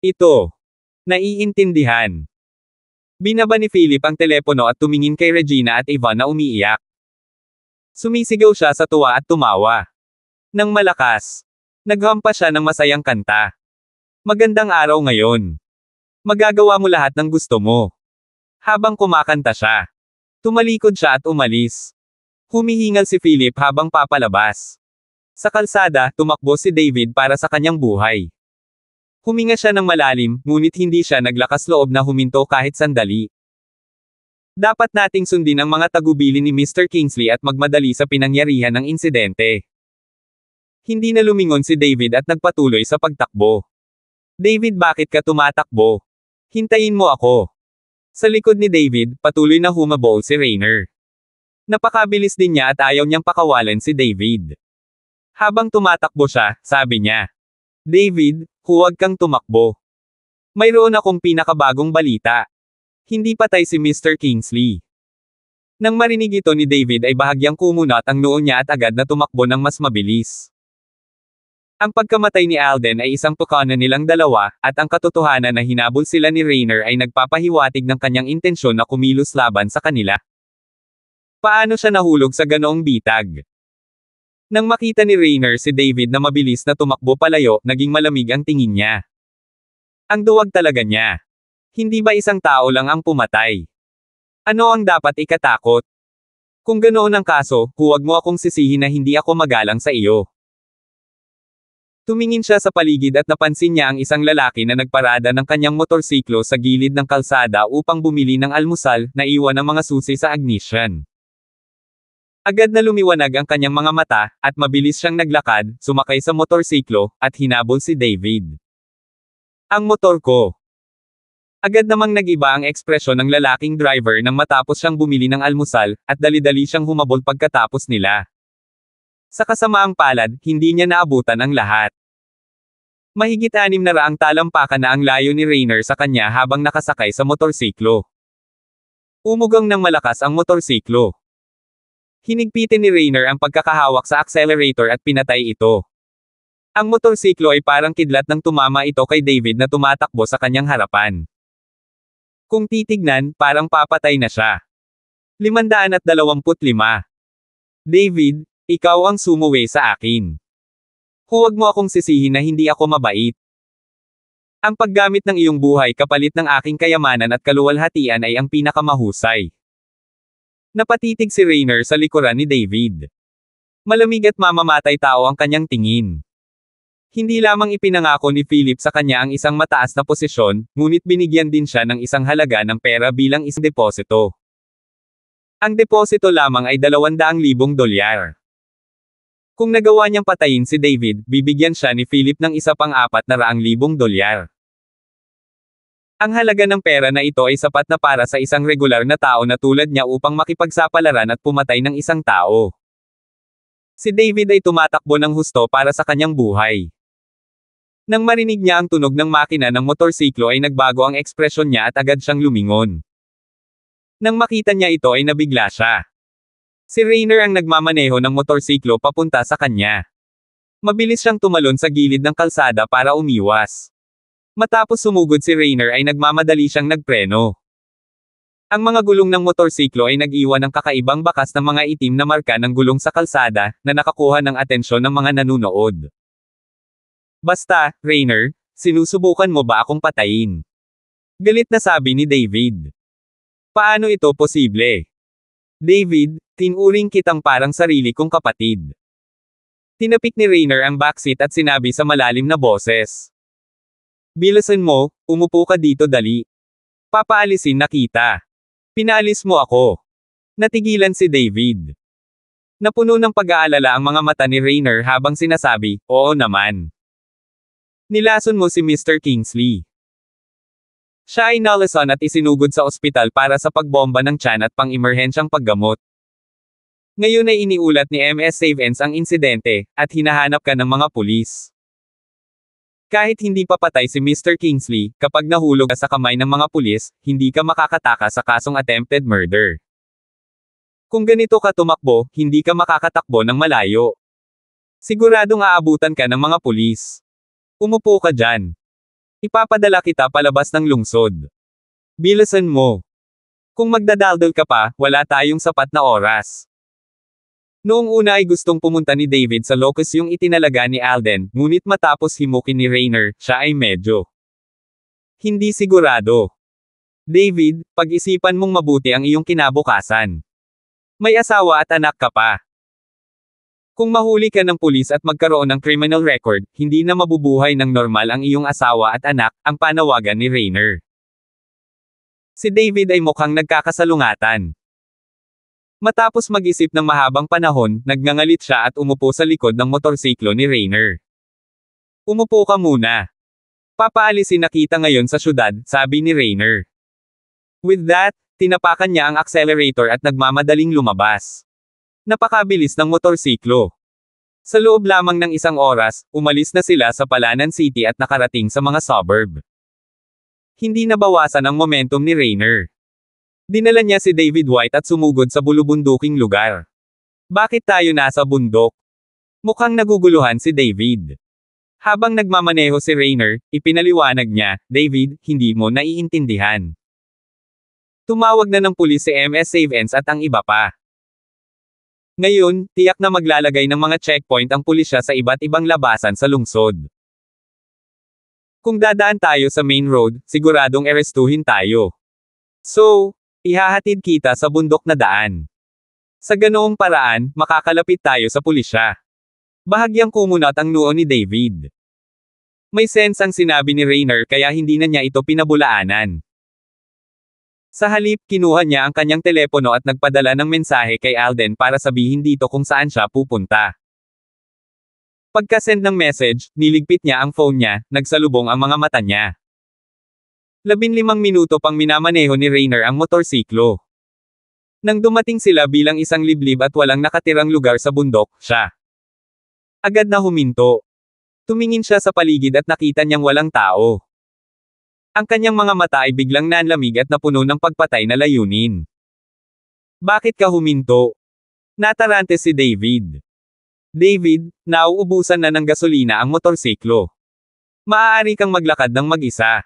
Ito. Naiintindihan. Binaba ni Philip ang telepono at tumingin kay Regina at Ivan na umiiyak. Sumisigaw siya sa tuwa at tumawa. Nang malakas. Naghampa siya ng masayang kanta. Magandang araw ngayon. Magagawa mo lahat ng gusto mo. Habang kumakanta siya. Tumalikod siya at umalis. Humihingal si Philip habang papalabas. Sa kalsada, tumakbo si David para sa kanyang buhay. Huminga siya ng malalim, ngunit hindi siya naglakas loob na huminto kahit sandali. Dapat nating sundin ang mga tagubili ni Mr. Kingsley at magmadali sa pinangyarihan ng insidente. Hindi na lumingon si David at nagpatuloy sa pagtakbo. David bakit ka tumatakbo? Hintayin mo ako. Sa likod ni David, patuloy na humabol si Rainer. Napakabilis din niya at ayaw niyang pakawalan si David. Habang tumatakbo siya, sabi niya, David, huwag kang tumakbo. Mayroon akong pinakabagong balita. Hindi patay si Mr. Kingsley. Nang marinig ito ni David ay bahagyang kumunat ang noo niya at agad na tumakbo ng mas mabilis. Ang pagkamatay ni Alden ay isang tukana nilang dalawa, at ang katotohanan na hinabol sila ni Rainer ay nagpapahiwatig ng kanyang intensyon na kumilos laban sa kanila. Paano siya nahulog sa ganoong bitag? Nang makita ni Rainer si David na mabilis na tumakbo palayo, naging malamig ang tingin niya. Ang duwag talaga niya. Hindi ba isang tao lang ang pumatay? Ano ang dapat ikatakot? Kung ganoon ang kaso, huwag mo akong sisihin na hindi ako magalang sa iyo. Tumingin siya sa paligid at napansin niya ang isang lalaki na nagparada ng kanyang motorsiklo sa gilid ng kalsada upang bumili ng almusal, na iwan ang mga susi sa ignition. Agad na lumiwanag ang kanyang mga mata, at mabilis siyang naglakad, sumakay sa motorsiklo, at hinabol si David. Ang motor ko. Agad namang nagiba ang ekspresyon ng lalaking driver nang matapos siyang bumili ng almusal, at dali-dali siyang humabol pagkatapos nila. Sa kasamaang palad, hindi niya naabutan ang lahat. Mahigit anim na raang talampakan na ang layo ni Rainer sa kanya habang nakasakay sa motorsiklo. Umugang ng malakas ang motorsiklo. Hinigpitin ni Rainer ang pagkakahawak sa accelerator at pinatay ito. Ang motorsiklo ay parang kidlat ng tumama ito kay David na tumatakbo sa kanyang harapan. Kung titignan, parang papatay na siya. 525. David, ikaw ang sumuwi sa akin. Huwag mo akong sisihin na hindi ako mabait. Ang paggamit ng iyong buhay kapalit ng aking kayamanan at kaluwalhatian ay ang pinakamahusay. Napatitig si Rainer sa likuran ni David. Malamig at mamamatay tao ang kanyang tingin. Hindi lamang ipinangako ni Philip sa kanya ang isang mataas na posisyon, ngunit binigyan din siya ng isang halaga ng pera bilang isang deposito. Ang deposito lamang ay 200,000 dolyar. Kung nagawa niyang patayin si David, bibigyan siya ni Philip ng isa pang 400,000 dolyar. Ang halaga ng pera na ito ay sapat na para sa isang regular na tao na tulad niya upang makipagsapalaran at pumatay ng isang tao. Si David ay tumatakbo ng husto para sa kanyang buhay. Nang marinig niya ang tunog ng makina ng motorsiklo ay nagbago ang ekspresyon niya at agad siyang lumingon. Nang makita niya ito ay nabigla siya. Si Rainer ang nagmamaneho ng motorsiklo papunta sa kanya. Mabilis siyang tumalon sa gilid ng kalsada para umiwas. Matapos sumugod si Rainer ay nagmamadali siyang nagpreno. Ang mga gulong ng motorsiklo ay nag-iwan ng kakaibang bakas ng mga itim na marka ng gulong sa kalsada, na nakakuha ng atensyon ng mga nanunood. Basta, Rainer, sinusubukan mo ba akong patayin? Galit na sabi ni David. Paano ito posible? David, tinuring kitang parang sarili kong kapatid. Tinapik ni Rainer ang backseat at sinabi sa malalim na boses. Bilasan mo, umupo ka dito dali. Papaalisin na kita. Pinalis mo ako. Natigilan si David. Napuno ng pag-aalala ang mga mata ni Rainer habang sinasabi, oo naman. Nilason mo si Mr. Kingsley. Siya ay nalason at isinugod sa ospital para sa pagbomba ng tiyan at pang-emerhensyang paggamot. Ngayon ay iniulat ni MS Savens ang insidente, at hinahanap ka ng mga pulis. Kahit hindi pa patay si Mr. Kingsley, kapag nahulog ka sa kamay ng mga pulis, hindi ka makakataka sa kasong attempted murder. Kung ganito ka tumakbo, hindi ka makakatakbo ng malayo. Siguradong aabutan ka ng mga pulis. Umupo ka dyan. Ipapadala kita palabas ng lungsod. Bilasan mo. Kung magdadaldol ka pa, wala tayong sapat na oras. Noong una ay gustong pumunta ni David sa locus yung itinalaga ni Alden, ngunit matapos himukin ni Rainer, siya ay medyo hindi sigurado. David, pag-isipan mong mabuti ang iyong kinabukasan. May asawa at anak ka pa. Kung mahuli ka ng pulis at magkaroon ng criminal record, hindi na mabubuhay ng normal ang iyong asawa at anak, ang panawagan ni Rainer. Si David ay mukhang nagkakasalungatan. Matapos mag-isip ng mahabang panahon, nagngangalit siya at umupo sa likod ng motorsiklo ni Rainer. Umupo ka muna. Papaalisin na kita ngayon sa syudad, sabi ni Rainer. With that, tinapakan niya ang accelerator at nagmamadaling lumabas. Napakabilis ng motorsiklo. Sa loob lamang ng isang oras, umalis na sila sa Palanan City at nakarating sa mga suburb. Hindi nabawasan ang momentum ni Rainer. Dinala niya si David White at sumugod sa bulubunduking lugar. Bakit tayo nasa bundok? Mukhang naguguluhan si David. Habang nagmamaneho si Rainer, ipinaliwanag niya, David, hindi mo naiintindihan. Tumawag na ng pulis si MS Savens at ang iba pa. Ngayon, tiyak na maglalagay ng mga checkpoint ang pulisya sa iba't ibang labasan sa lungsod. Kung dadaan tayo sa main road, siguradong erestuhin tayo. So, Ihahatid kita sa bundok na daan. Sa ganoong paraan, makakalapit tayo sa pulisya. Bahagyang kumunat ang noo ni David. May sense ang sinabi ni Rainer kaya hindi na niya ito pinabulaanan. Sa halip, kinuha niya ang kanyang telepono at nagpadala ng mensahe kay Alden para sabihin dito kung saan siya pupunta. Pagka-send ng message, niligpit niya ang phone niya, nagsalubong ang mga mata niya. Labinlimang minuto pang minamaneho ni Rainer ang motorsiklo. Nang dumating sila bilang isang liblib at walang nakatirang lugar sa bundok, siya. Agad na huminto. Tumingin siya sa paligid at nakita niyang walang tao. Ang kanyang mga mata ay biglang nanlamig at napuno ng pagpatay na layunin. Bakit ka huminto? Natarante si David. David, nauubusan na ng gasolina ang motorsiklo. Maaari kang maglakad ng mag-isa.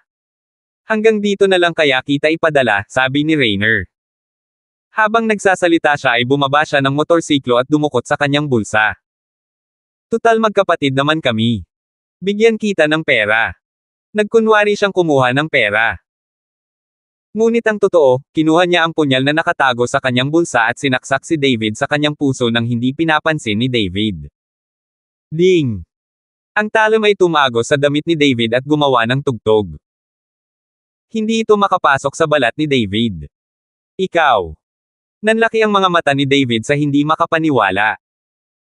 Hanggang dito na lang kaya kita ipadala, sabi ni Rainer. Habang nagsasalita siya ay bumaba siya ng motorsiklo at dumukot sa kanyang bulsa. Tutal magkapatid naman kami. Bigyan kita ng pera. Nagkunwari siyang kumuha ng pera. Ngunit ang totoo, kinuha niya ang punyal na nakatago sa kanyang bulsa at sinaksak si David sa kanyang puso nang hindi pinapansin ni David. Ding! Ang talom ay tumago sa damit ni David at gumawa ng tugtog. Hindi ito makapasok sa balat ni David. Ikaw. Nanlaki ang mga mata ni David sa hindi makapaniwala.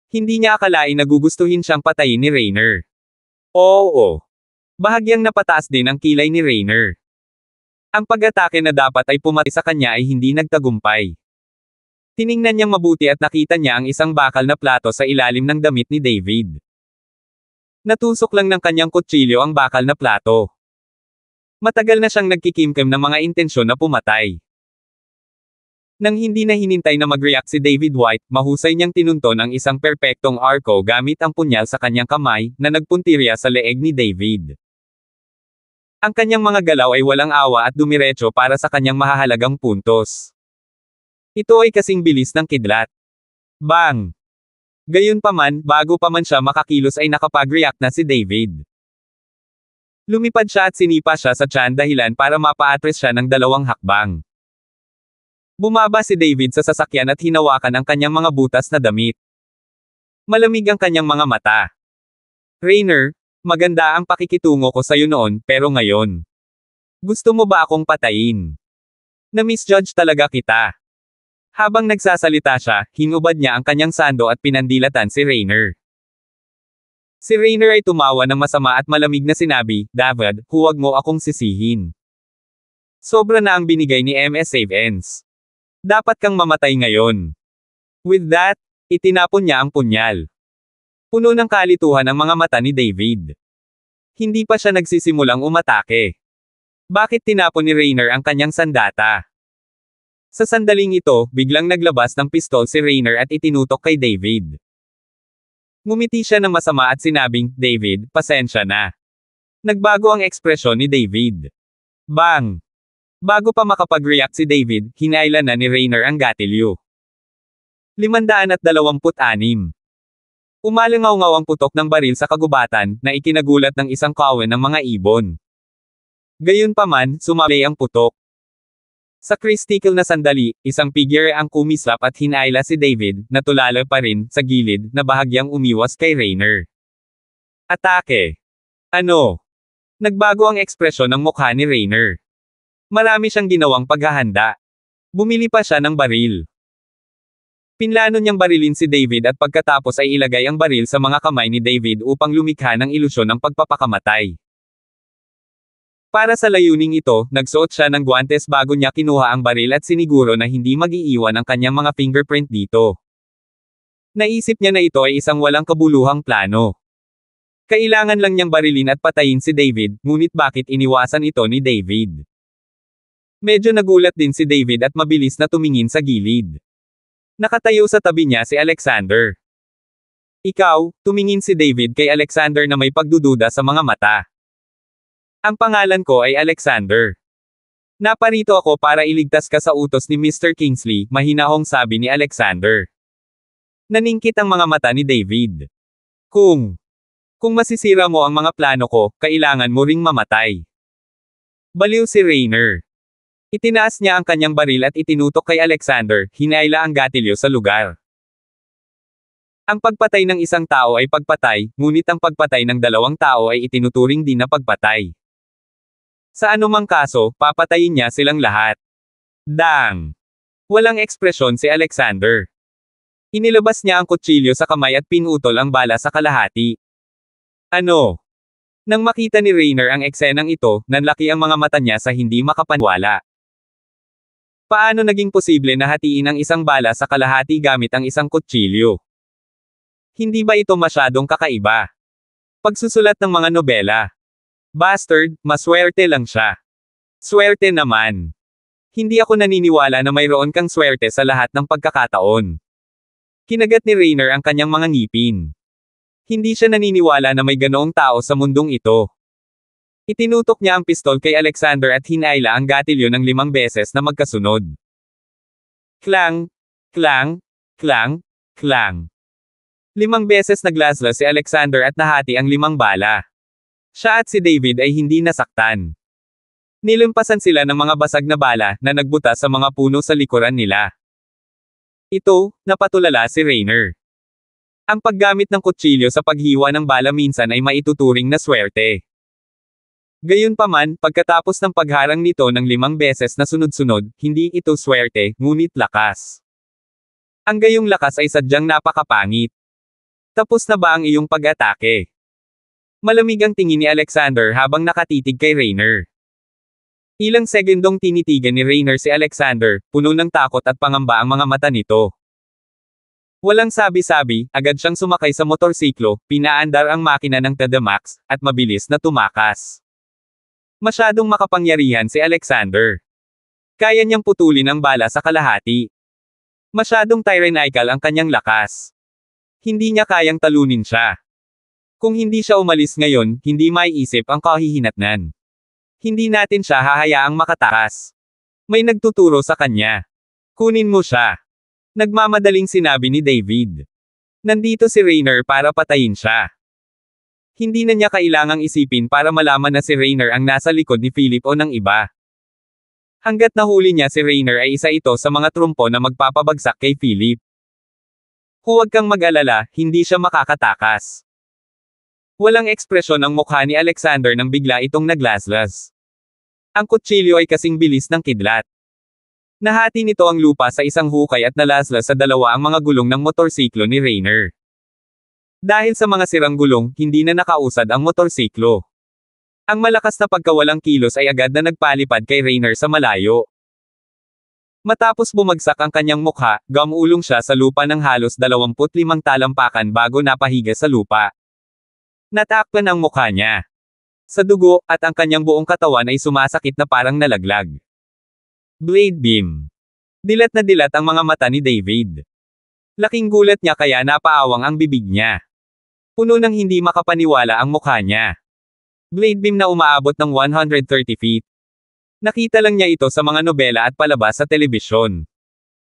Hindi niya akalain na gugustuhin siyang patayin ni Rainer. Oo. Bahagyang napataas din ang kilay ni Rainer. Ang pag-atake na dapat ay pumati sa kanya ay hindi nagtagumpay. Tiningnan niyang mabuti at nakita niya ang isang bakal na plato sa ilalim ng damit ni David. Natusok lang ng kanyang kutsilyo ang bakal na plato. Matagal na siyang nagkikimkim ng mga intensyon na pumatay. Nang hindi na hinintay na mag-react si David White, mahusay niyang tinunton ang isang perpektong arko gamit ang punyal sa kanyang kamay, na nagpuntirya sa leeg ni David. Ang kanyang mga galaw ay walang awa at dumiretso para sa kanyang mahahalagang puntos. Ito ay kasing bilis ng kidlat. Bang! Gayunpaman, bago pa man siya makakilos ay nakapag-react na si David. Lumipad siya at sinipa siya sa tiyan dahilan para mapa-atres siya ng dalawang hakbang. Bumaba si David sa sasakyan at hinawakan ang kanyang mga butas na damit. Malamig ang kanyang mga mata. Rainer, maganda ang pakikitungo ko sa'yo noon, pero ngayon. Gusto mo ba akong patayin? Na-misjudge talaga kita. Habang nagsasalita siya, hinubad niya ang kanyang sando at pinandilatan si Rainer. Si Rainer ay tumawa ng masama at malamig na sinabi, David, huwag mo akong sisihin. Sobra na ang binigay ni MS Save Ends. Dapat kang mamatay ngayon. With that, itinapon niya ang punyal. Puno ng kalituhan ang mga mata ni David. Hindi pa siya nagsisimulang umatake. Bakit tinapon ni Rainer ang kanyang sandata? Sa sandaling ito, biglang naglabas ng pistol si Rainer at itinutok kay David. Ngumiti siya ng masama at sinabing, David, pasensya na. Nagbago ang ekspresyon ni David. Bang! Bago pa makapag-react si David, hinailan na ni Rainer ang gatilyo. 526. Umalangaw-ngaw ang putok ng baril sa kagubatan, na ikinagulat ng isang kawan ng mga ibon. Gayunpaman, sumabay ang putok. Sa critical na sandali, isang figure ang kumislap at hinaila si David, na tulala pa rin, sa gilid, na bahagyang umiwas kay Rainer. Atake! Ano? Nagbago ang ekspresyon ng mukha ni Rainer. Marami siyang ginawang paghahanda. Bumili pa siya ng baril. Pinlano niyang barilin si David at pagkatapos ay ilagay ang baril sa mga kamay ni David upang lumikha ng ilusyon ng pagpapakamatay. Para sa layuning ito, nagsuot siya ng guantes bago niya kinuha ang baril at siniguro na hindi mag-iiwan ang kanyang mga fingerprint dito. Naisip niya na ito ay isang walang kabuluhang plano. Kailangan lang niyang barilin at patayin si David, ngunit bakit iniwasan ito ni David? Medyo nagulat din si David at mabilis na tumingin sa gilid. Nakatayo sa tabi niya si Alexander. Ikaw, tumingin si David kay Alexander na may pagdududa sa mga mata. Ang pangalan ko ay Alexander. Naparito ako para iligtas ka sa utos ni Mr. Kingsley, mahinahong sabi ni Alexander. Naningkit ang mga mata ni David. Kung, kung masisira mo ang mga plano ko, kailangan mo ring mamatay. Baliw si Rainer. Itinaas niya ang kanyang baril at itinutok kay Alexander, hinaila ang gatilyo sa lugar. Ang pagpatay ng isang tao ay pagpatay, ngunit ang pagpatay ng dalawang tao ay itinuturing din na pagpatay. Sa anumang kaso, papatayin niya silang lahat. Dang! Walang ekspresyon si Alexander. Inilabas niya ang kutsilyo sa kamay at pinutol ang bala sa kalahati. Ano? Nang makita ni Rainer ang eksenang ito, nanlaki ang mga mata niya sa hindi makapanwala. Paano naging posible na hatiin ang isang bala sa kalahati gamit ang isang kutsilyo? Hindi ba ito masyadong kakaiba? Pagsusulat ng mga nobela. Bastard, maswerte lang siya. Swerte naman. Hindi ako naniniwala na mayroon kang swerte sa lahat ng pagkakataon. Kinagat ni Rainer ang kanyang mga ngipin. Hindi siya naniniwala na may ganoong tao sa mundong ito. Itinutok niya ang pistol kay Alexander at hinaila ang gatilyo ng limang beses na magkasunod. Klang, klang, klang, klang. Limang beses naglasla si Alexander at nahati ang limang bala. Siya at si David ay hindi nasaktan. Nilumpasan sila ng mga basag na bala na nagbuta sa mga puno sa likuran nila. Ito, napatulala si Rainer. Ang paggamit ng kutsilyo sa paghiwa ng bala minsan ay maituturing na swerte. Gayunpaman, pagkatapos ng pagharang nito ng limang beses na sunod-sunod, hindi ito swerte, ngunit lakas. Ang gayong lakas ay sadyang napakapangit. Tapos na ba ang iyong pag-atake? Malamig ang tingin ni Alexander habang nakatitig kay Rainer. Ilang segundong tinitigan ni Rainer si Alexander, puno ng takot at pangamba ang mga mata nito. Walang sabi-sabi, agad siyang sumakay sa motorsiklo, pinaandar ang makina ng Tadamax, at mabilis na tumakas. Masyadong makapangyarihan si Alexander. Kaya niyang putulin ang bala sa kalahati. Masyadong tyrannical ang kanyang lakas. Hindi niya kayang talunin siya. Kung hindi siya umalis ngayon, hindi maiisip ang kahihinatnan. Hindi natin siya hahayaang makatakas. May nagtuturo sa kanya. Kunin mo siya. Nagmamadaling sinabi ni David. Nandito si Rainer para patayin siya. Hindi na niya kailangang isipin para malaman na si Rainer ang nasa likod ni Philip o ng iba. Hanggat nahuli niya si Rainer ay isa ito sa mga trumpo na magpapabagsak kay Philip. Huwag kang mag-alala, hindi siya makakatakas. Walang ekspresyon ang mukha ni Alexander nang bigla itong naglaslas. Ang kutsilyo ay kasing bilis ng kidlat. Nahati nito ang lupa sa isang hukay at nalaslas sa dalawa ang mga gulong ng motorsiklo ni Rainer. Dahil sa mga sirang gulong, hindi na nakausad ang motorsiklo. Ang malakas na pagkawalang kilos ay agad na nagpalipad kay Rainer sa malayo. Matapos bumagsak ang kanyang mukha, gamulong siya sa lupa ng halos 25 talampakan bago napahiga sa lupa. Natakpan ang mukha niya. Sa dugo, at ang kanyang buong katawan ay sumasakit na parang nalaglag. Blade Beam. Dilat na dilat ang mga mata ni David. Laking gulat niya kaya napaawang ang bibig niya. Puno ng hindi makapaniwala ang mukha niya. Blade Beam na umaabot ng 130 feet. Nakita lang niya ito sa mga nobela at palabas sa telebisyon.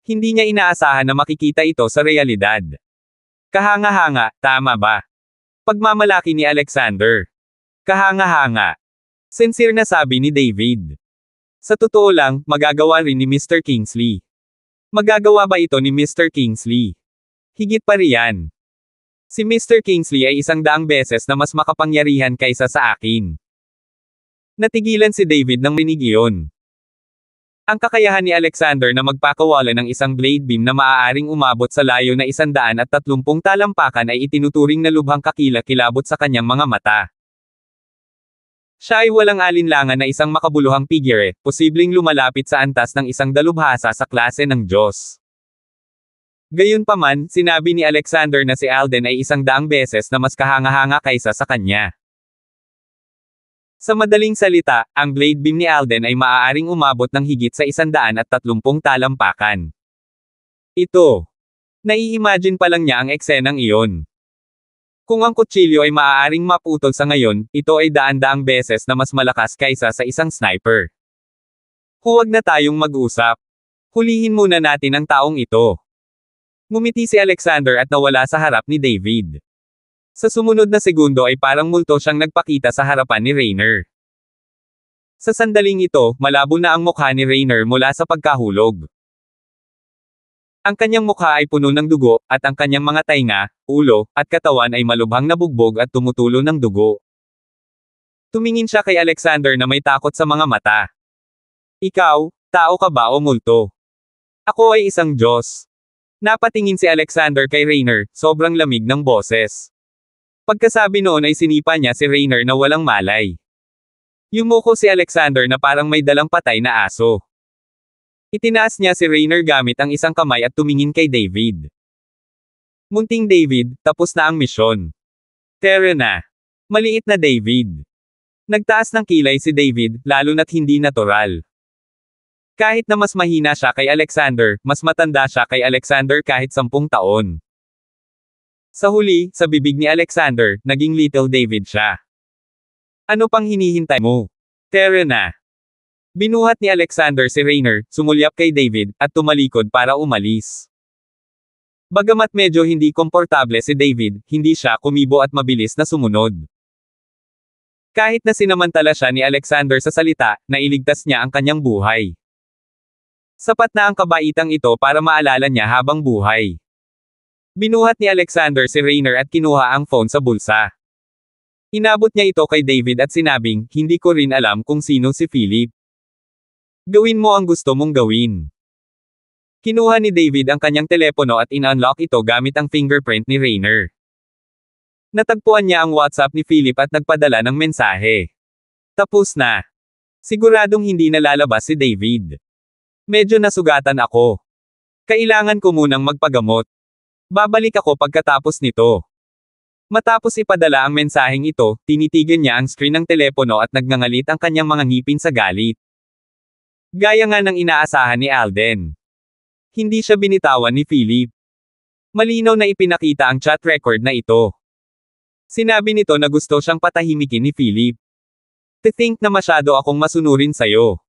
Hindi niya inaasahan na makikita ito sa realidad. Kahanga-hanga, tama ba? Pagmamalaki ni Alexander. Kahanga-hanga. Sincere na sabi ni David. Sa totoo lang, magagawa rin ni Mr. Kingsley. Magagawa ba ito ni Mr. Kingsley? Higit pa riyan. Si Mr. Kingsley ay isang daang beses na mas makapangyarihan kaysa sa akin. Natigilan si David nang rinig iyon. Ang kakayahan ni Alexander na magpakawala ng isang blade beam na maaaring umabot sa layo na isandaan at tatlumpung talampakan ay itinuturing na lubhang kakila-kilabot sa kanyang mga mata. Siya ay walang alinlangan na isang makabuluhang figure, posibleng lumalapit sa antas ng isang dalubhasa sa klase ng Diyos. Gayunpaman, sinabi ni Alexander na si Alden ay isang daang beses na mas kahanga-hanga kaysa sa kanya. Sa madaling salita, ang blade beam ni Alden ay maaaring umabot ng higit sa 130 talampakan. Ito. Nai-imagine pa lang niya ang eksenang iyon. Kung ang kutsilyo ay maaaring maputol sa ngayon, ito ay daan-daang beses na mas malakas kaysa sa isang sniper. Huwag na tayong mag-usap. Hulihin muna natin ang taong ito. Ngumiti si Alexander at nawala sa harap ni David. Sa sumunod na segundo ay parang multo siyang nagpakita sa harapan ni Rainer. Sa sandaling ito, malabo na ang mukha ni Rainer mula sa pagkahulog. Ang kanyang mukha ay puno ng dugo, at ang kanyang mga tainga, ulo, at katawan ay malubhang nabugbog at tumutulo ng dugo. Tumingin siya kay Alexander na may takot sa mga mata. Ikaw, tao ka ba o multo? Ako ay isang Diyos. Napatingin si Alexander kay Rainer, sobrang lamig ng boses. Pagkasabi noon ay sinipa niya si Rainer na walang malay. Yumuko si Alexander na parang may dalang patay na aso. Itinaas niya si Rainer gamit ang isang kamay at tumingin kay David. Munting David, tapos na ang misyon. Tara na. Maliit na David. Nagtaas ng kilay si David, lalo na't hindi natural. Kahit na mas mahina siya kay Alexander, mas matanda siya kay Alexander kahit sampung taon. Sa huli, sa bibig ni Alexander, naging Little David siya. Ano pang hinihintay mo? Tara na. Binuhat ni Alexander si Rainer, sumulyap kay David, at tumalikod para umalis. Bagamat medyo hindi komportable si David, hindi siya kumibo at mabilis na sumunod. Kahit na sinamantala siya ni Alexander sa salita, nailigtas niya ang kanyang buhay. Sapat na ang kabaitang ito para maalala niya habang buhay. Binuhat ni Alexander si Rainer at kinuha ang phone sa bulsa. Inabot niya ito kay David at sinabing, hindi ko rin alam kung sino si Philip. Gawin mo ang gusto mong gawin. Kinuha ni David ang kanyang telepono at in-unlock ito gamit ang fingerprint ni Rainer. Natagpuan niya ang WhatsApp ni Philip at nagpadala ng mensahe. Tapos na. Siguradong hindi nalalabas si David. Medyo nasugatan ako. Kailangan ko munang magpagamot. Babalik ako pagkatapos nito. Matapos ipadala ang mensaheng ito, tinitigan niya ang screen ng telepono at nagngangalit ang kanyang mga ngipin sa galit. Gaya nga ng inaasahan ni Alden. Hindi siya binitawan ni Philip. Malinaw na ipinakita ang chat record na ito. Sinabi nito na gusto siyang patahimikin ni Philip. To think na masyado akong masunurin sa'yo.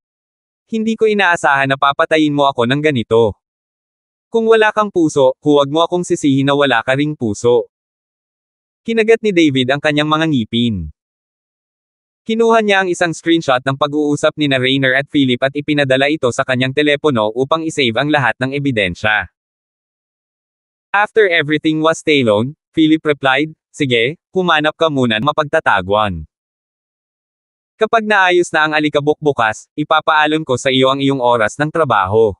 Hindi ko inaasahan na papatayin mo ako ng ganito. Kung wala kang puso, huwag mo akong sisihin na wala ka ring puso. Kinagat ni David ang kanyang mga ngipin. Kinuha niya ang isang screenshot ng pag-uusap ni na Rainer at Philip at ipinadala ito sa kanyang telepono upang isave ang lahat ng ebidensya. After everything was talon, Philip replied, Sige, humanap ka muna mapagtatagwan. Kapag naayos na ang alikabok bukas, ipapaalam ko sa iyo ang iyong oras ng trabaho.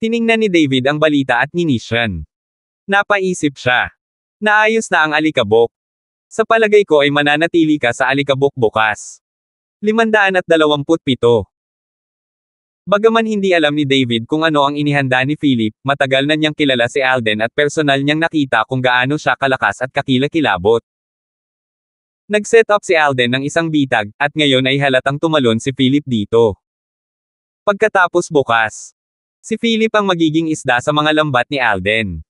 Tiningnan ni David ang balita at ninisyan. Napaisip siya. Naayos na ang alikabok. Sa palagay ko ay mananatili ka sa alikabok bukas. 527. Bagaman hindi alam ni David kung ano ang inihanda ni Philip, matagal na niyang kilala si Alden at personal niyang nakita kung gaano siya kalakas at kakilakilabot. Nag-set up si Alden ng isang bitag, at ngayon ay halatang tumalon si Philip dito. Pagkatapos bukas, Si Philip ang magiging isda sa mga lambat ni Alden.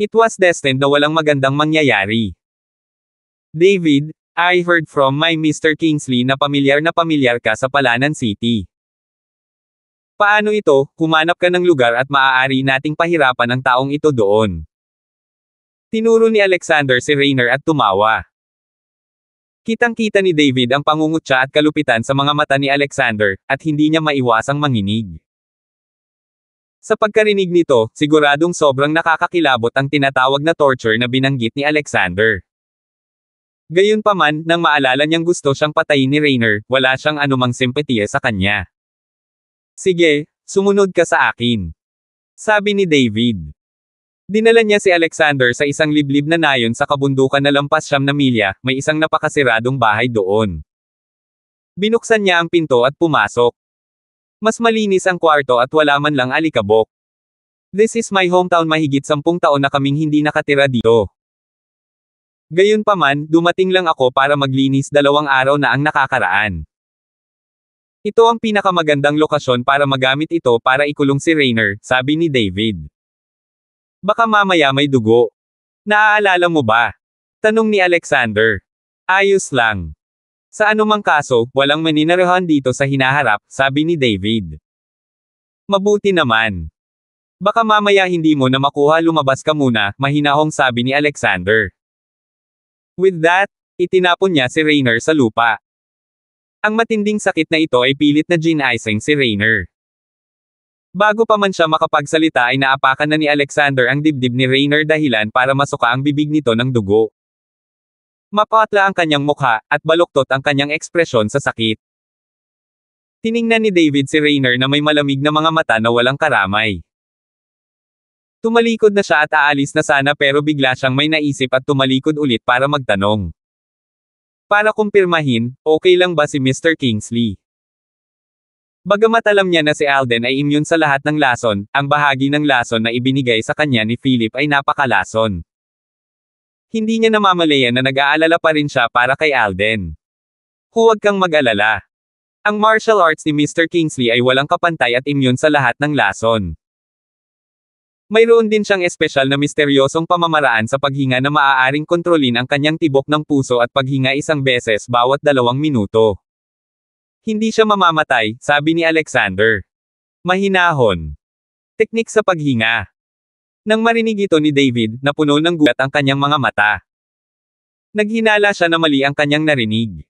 It was destined na walang magandang mangyayari. David, I heard from my Mr. Kingsley na pamilyar na pamilyar ka sa Palanan City. Paano ito, humanap ka ng lugar at maaari nating pahirapan ang taong ito doon. Tinuro ni Alexander si Rainer at tumawa. Kitang-kita ni David ang pangungutya at kalupitan sa mga mata ni Alexander, at hindi niya maiwasang manginig. Sa pagkarinig nito, siguradong sobrang nakakakilabot ang tinatawag na torture na binanggit ni Alexander. Gayunpaman, nang maalala niyang gusto siyang patayin ni Rainer, wala siyang anumang simpatiya sa kanya. Sige, sumunod ka sa akin. Sabi ni David. Dinala niya si Alexander sa isang liblib na nayon sa kabundukan na lampas siyam na milya, may isang napakasiradong bahay doon. Binuksan niya ang pinto at pumasok. Mas malinis ang kwarto at wala man lang alikabok. This is my hometown mahigit sampung taon na kaming hindi nakatira dito. Gayunpaman, dumating lang ako para maglinis dalawang araw na ang nakakaraan. Ito ang pinakamagandang lokasyon para magamit ito para ikulong si Rainer, sabi ni David. Baka mamaya may dugo. Naaalala mo ba? Tanong ni Alexander. Ayos lang. Sa anumang kaso, walang maninirahan dito sa hinaharap, sabi ni David. Mabuti naman. Baka mamaya hindi mo na makuha lumabas ka muna, mahinahong sabi ni Alexander. With that, itinapon niya si Rainer sa lupa. Ang matinding sakit na ito ay pilit na gin-icing si Rainer. Bago pa man siya makapagsalita ay naapakan na ni Alexander ang dibdib ni Rainer dahilan para masuka ang bibig nito ng dugo. Mapatla ang kanyang mukha, at baluktot ang kanyang ekspresyon sa sakit. Tiningnan ni David si Rainer na may malamig na mga mata na walang karamay. Tumalikod na siya at aalis na sana pero bigla siyang may naisip at tumalikod ulit para magtanong. Para kumpirmahin, okay lang ba si Mr. Kingsley? Bagamat alam niya na si Alden ay immune sa lahat ng lason, ang bahagi ng lason na ibinigay sa kanya ni Philip ay napakalason. Hindi niya namamalayan na nag-aalala pa rin siya para kay Alden. Huwag kang mag-alala. Ang martial arts ni Mr. Kingsley ay walang kapantay at immune sa lahat ng lason. Mayroon din siyang espesyal na misteryosong pamamaraan sa paghinga na maaaring kontrolin ang kanyang tibok ng puso at paghinga isang beses bawat dalawang minuto. Hindi siya mamamatay, sabi ni Alexander. Mahinahon. Teknik sa paghinga. Nang marinig ito ni David, napuno ng gulat ang kanyang mga mata. Naghinala siya na mali ang kanyang narinig.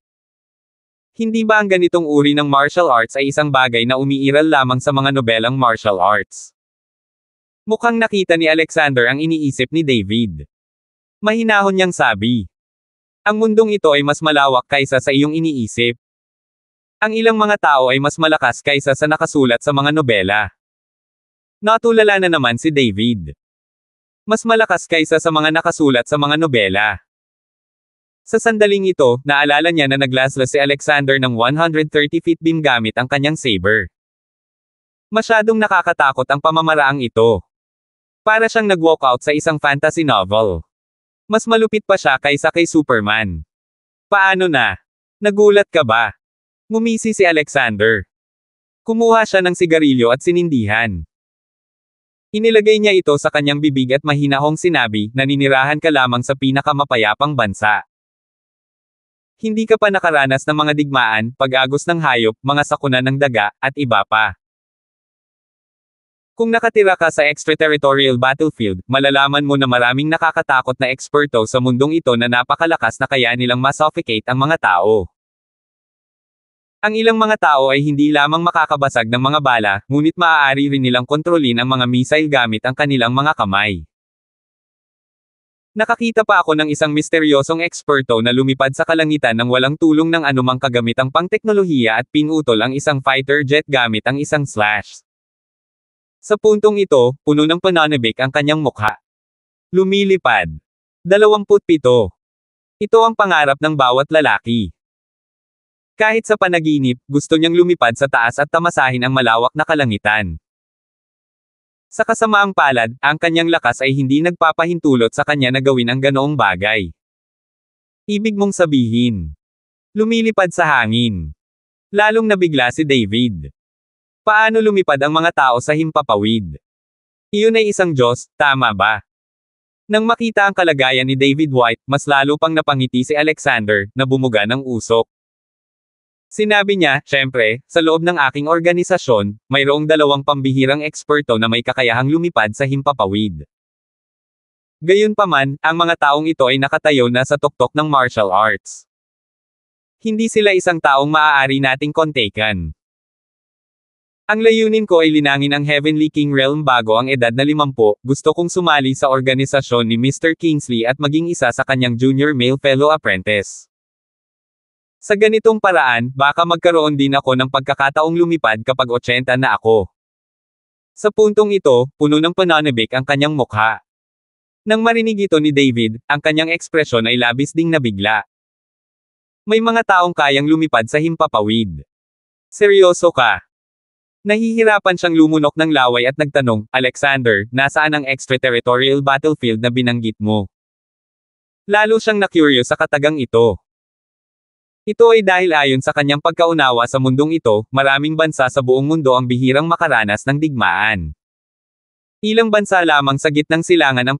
Hindi ba ang ganitong uri ng martial arts ay isang bagay na umiiral lamang sa mga nobelang martial arts? Mukhang nakita ni Alexander ang iniisip ni David. Mahinahon niyang sabi. Ang mundong ito ay mas malawak kaysa sa iyong iniisip. Ang ilang mga tao ay mas malakas kaysa sa nakasulat sa mga nobela. Natulala na naman si David. Mas malakas kaysa sa mga nakasulat sa mga nobela. Sa sandaling ito, naalala niya na naglaslas si Alexander ng 130 feet beam gamit ang kanyang saber. Masyadong nakakatakot ang pamamaraang ito. Para siyang nag-walkout sa isang fantasy novel. Mas malupit pa siya kaysa kay Superman. Paano na? Nagulat ka ba? Ngumisi si Alexander. Kumuha siya ng sigarilyo at sinindihan. Inilagay niya ito sa kanyang bibig at mahinahong sinabi, naninirahan ka lamang sa pinakamapayapang bansa. Hindi ka pa nakaranas ng mga digmaan, pag-agos ng hayop, mga sakuna ng daga, at iba pa. Kung nakatira ka sa extraterritorial battlefield, malalaman mo na maraming nakakatakot na eksperto sa mundong ito na napakalakas na kaya nilang masuffocate ang mga tao. Ang ilang mga tao ay hindi lamang makakabasag ng mga bala, ngunit maaari rin nilang kontrolin ang mga missile gamit ang kanilang mga kamay. Nakakita pa ako ng isang misteryosong eksperto na lumipad sa kalangitan ng walang tulong ng anumang kagamitang pang-teknolohiya at pinutol ang isang fighter jet gamit ang isang slash. Sa puntong ito, puno ng pananabik ang kanyang mukha. Lumilipad. 27. Ito ang pangarap ng bawat lalaki. Kahit sa panaginip, gusto niyang lumipad sa taas at tamasahin ang malawak na kalangitan. Sa kasamaang palad, ang kanyang lakas ay hindi nagpapahintulot sa kanya na gawin ang ganoong bagay. Ibig mong sabihin. Lumilipad sa hangin. Lalong nabigla si David. Paano lumipad ang mga tao sa himpapawid? Iyon ay isang Diyos, tama ba? Nang makita ang kalagayan ni David White, mas lalo pang napangiti si Alexander, na bumuga ng usok. Sinabi niya, syempre, sa loob ng aking organisasyon, mayroong dalawang pambihirang eksperto na may kakayahang lumipad sa himpapawid. Gayunpaman, ang mga taong ito ay nakatayo na sa tuktok ng martial arts. Hindi sila isang taong maaari nating kontekan. Ang layunin ko ay linangin ang Heavenly King Realm bago ang edad na 50, gusto kong sumali sa organisasyon ni Mr. Kingsley at maging isa sa kanyang junior male fellow apprentice. Sa ganitong paraan, baka magkaroon din ako ng pagkakataong lumipad kapag 80 na ako. Sa puntong ito, puno ng pananabik ang kanyang mukha. Nang marinig ito ni David, ang kanyang ekspresyon ay labis ding nabigla. May mga taong kayang lumipad sa himpapawid. Seryoso ka? Nahihirapan siyang lumunok ng laway at nagtanong, Alexander, nasaan ang extraterritorial battlefield na binanggit mo? Lalo siyang na-curious sa katagang ito. Ito ay dahil ayon sa kanyang pagkaunawa sa mundong ito, maraming bansa sa buong mundo ang bihirang makaranas ng digmaan. Ilang bansa lamang sa gitnang silangan ang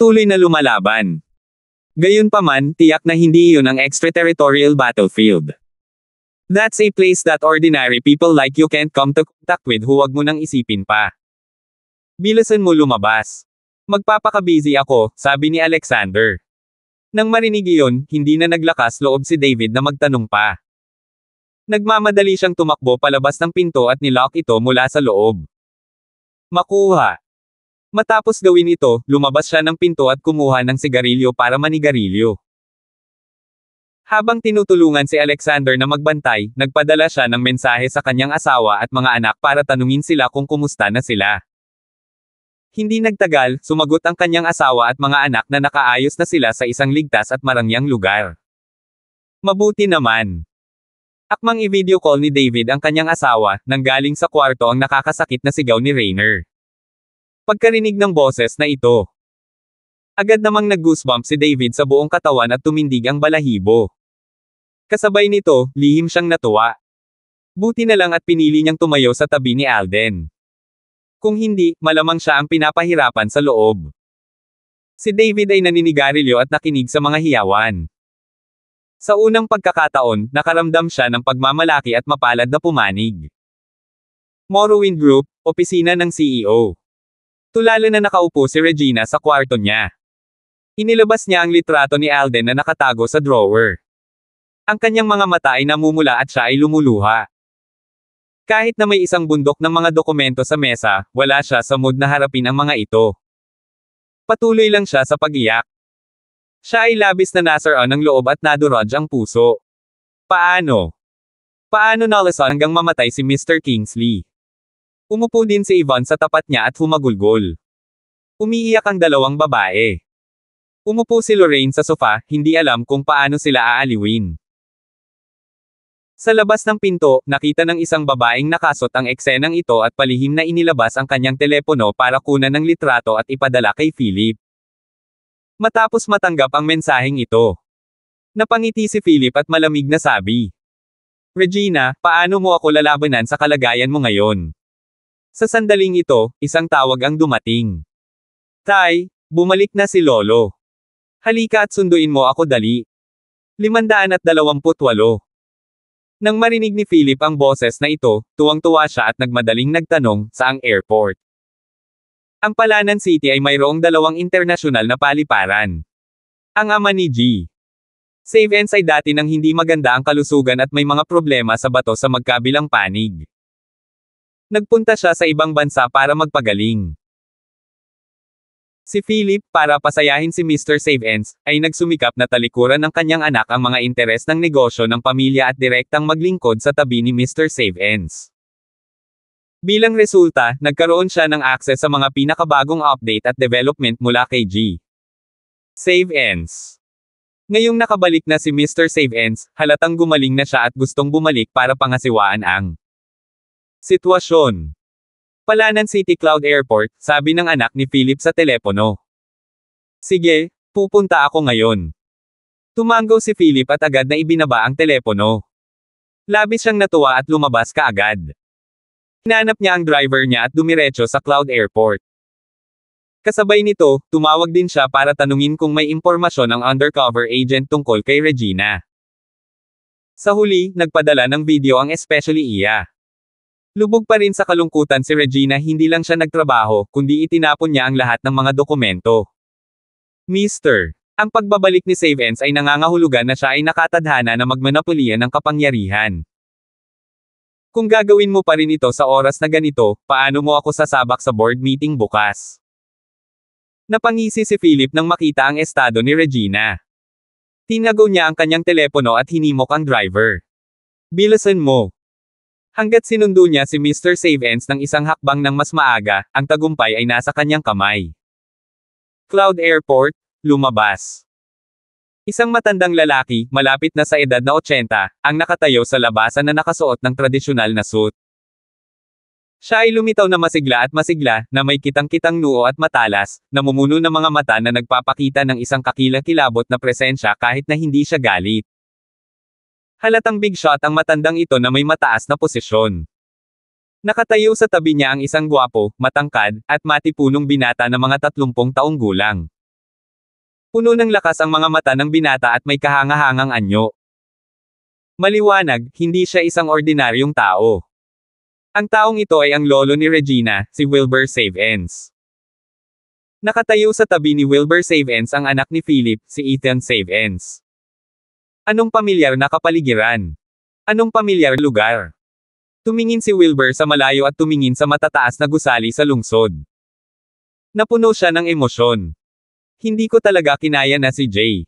tuloy na lumalaban. Gayunpaman, tiyak na hindi iyon ang extraterritorial battlefield. That's a place that ordinary people like you can't come to contact with huwag mo nang isipin pa. Bilasan mo lumabas. Magpapakabusy ako, sabi ni Alexander. Nang marinig iyon, hindi na naglakas loob si David na magtanong pa. Nagmamadali siyang tumakbo palabas ng pinto at nilock ito mula sa loob. Makuha. Matapos gawin ito, lumabas siya ng pinto at kumuha ng sigarilyo para manigarilyo. Habang tinutulungan si Alexander na magbantay, nagpadala siya ng mensahe sa kanyang asawa at mga anak para tanungin sila kung kumusta na sila. Hindi nagtagal, sumagot ang kanyang asawa at mga anak na nakaayos na sila sa isang ligtas at marangyang lugar. Mabuti naman. Akmang i-video call ni David ang kanyang asawa, nang galing sa kwarto ang nakakasakit na sigaw ni Rainer. Pagkarinig ng boses na ito. Agad namang nag-goosebump si David sa buong katawan at tumindig ang balahibo. Kasabay nito, lihim siyang natuwa. Buti na lang at pinili niyang tumayo sa tabi ni Alden. Kung hindi, malamang siya ang pinapahirapan sa loob. Si David ay naninigarilyo at nakinig sa mga hiyawan. Sa unang pagkakataon, nakaramdam siya ng pagmamalaki at mapalad na pumanig. Morrowind Group, opisina ng CEO. Tulala na nakaupo si Regina sa kwarto niya. Inilabas niya ang litrato ni Alden na nakatago sa drawer. Ang kanyang mga mata ay namumula at siya ay lumuluha. Kahit na may isang bundok ng mga dokumento sa mesa, wala siya sa mood na harapin ang mga ito. Patuloy lang siya sa pag-iyak. Siya ay labis na nasaran ng loob at naduraj ang puso. Paano? Paano nalasan hanggang mamatay si Mr. Kingsley? Umupo din si Yvonne sa tapat niya at humagulgol. Umiiyak ang dalawang babae. Umupo si Lorraine sa sofa, hindi alam kung paano sila aaliwin. Sa labas ng pinto, nakita ng isang babaeng nakasot ang eksenang ito at palihim na inilabas ang kanyang telepono para kunan ng litrato at ipadala kay Philip. Matapos matanggap ang mensaheng ito. Napangiti si Philip at malamig na sabi. Regina, paano mo ako lalabanan sa kalagayan mo ngayon? Sa sandaling ito, isang tawag ang dumating. Tay, bumalik na si Lolo. Halika at sunduin mo ako dali. 528. Nang marinig ni Philip ang boses na ito, tuwang-tuwa siya at nagmadaling nagtanong, saang airport? Ang Palanan City ay mayroong dalawang internasyonal na paliparan. Ang ama ni G. Save Ends ay dati nang hindi maganda ang kalusugan at may mga problema sa bato sa magkabilang panig. Nagpunta siya sa ibang bansa para magpagaling. Si Philip, para pasayahin si Mr. Save Ends, ay nagsumikap na talikuran ng kanyang anak ang mga interes ng negosyo ng pamilya at direktang maglingkod sa tabi ni Mr. Save Ends. Bilang resulta, nagkaroon siya ng access sa mga pinakabagong update at development mula kay G. Save Ends. Ngayong nakabalik na si Mr. Save Ends, halatang gumaling na siya at gustong bumalik para pangasiwaan ang sitwasyon. Palanan City Cloud Airport, sabi ng anak ni Philip sa telepono. Sige, pupunta ako ngayon. Tumango si Philip at agad na ibinaba ang telepono. Labis siyang natuwa at lumabas kaagad. Hinanap niya ang driver niya at dumiretso sa Cloud Airport. Kasabay nito, tumawag din siya para tanungin kung may impormasyon ang undercover agent tungkol kay Regina. Sa huli, nagpadala ng video ang especially iya. Lubog pa rin sa kalungkutan si Regina hindi lang siya nagtrabaho, kundi itinapon niya ang lahat ng mga dokumento. Mr. Ang pagbabalik ni Save Ends ay nangangahulugan na siya ay nakatadhana na magmonopoliya ng kapangyarihan. Kung gagawin mo pa rin ito sa oras na ganito, paano mo ako sasabak sa board meeting bukas? Napangisi si Philip nang makita ang estado ni Regina. Tinago niya ang kanyang telepono at hinimok ang driver. Bilasan mo. Hanggat sinundo niya si Mr. Save Ends ng isang hakbang ng mas maaga, ang tagumpay ay nasa kanyang kamay. Cloud Airport, lumabas. Isang matandang lalaki, malapit na sa edad na 80, ang nakatayo sa labasan na nakasuot ng tradisyonal na suit. Siya ay lumitaw na masigla at masigla, na may kitang-kitang noo at matalas, namumuno ng mga mata na nagpapakita ng isang kakilakilabot na presensya kahit na hindi siya galit. Halatang big shot ang matandang ito na may mataas na posisyon. Nakatayo sa tabi niya ang isang gwapo, matangkad, at matipunong binata na mga tatlumpong taong gulang. Puno ng lakas ang mga mata ng binata at may kahangahangang anyo. Maliwanag, hindi siya isang ordinaryong tao. Ang taong ito ay ang lolo ni Regina, si Wilbur Saveens. Nakatayo sa tabi ni Wilbur Saveens ang anak ni Philip, si Ethan Saveens. Anong pamilyar na kapaligiran? Anong pamilyar lugar? Tumingin si Wilbur sa malayo at tumingin sa matataas na gusali sa lungsod. Napuno siya ng emosyon. Hindi ko talaga kinaya na si Jay.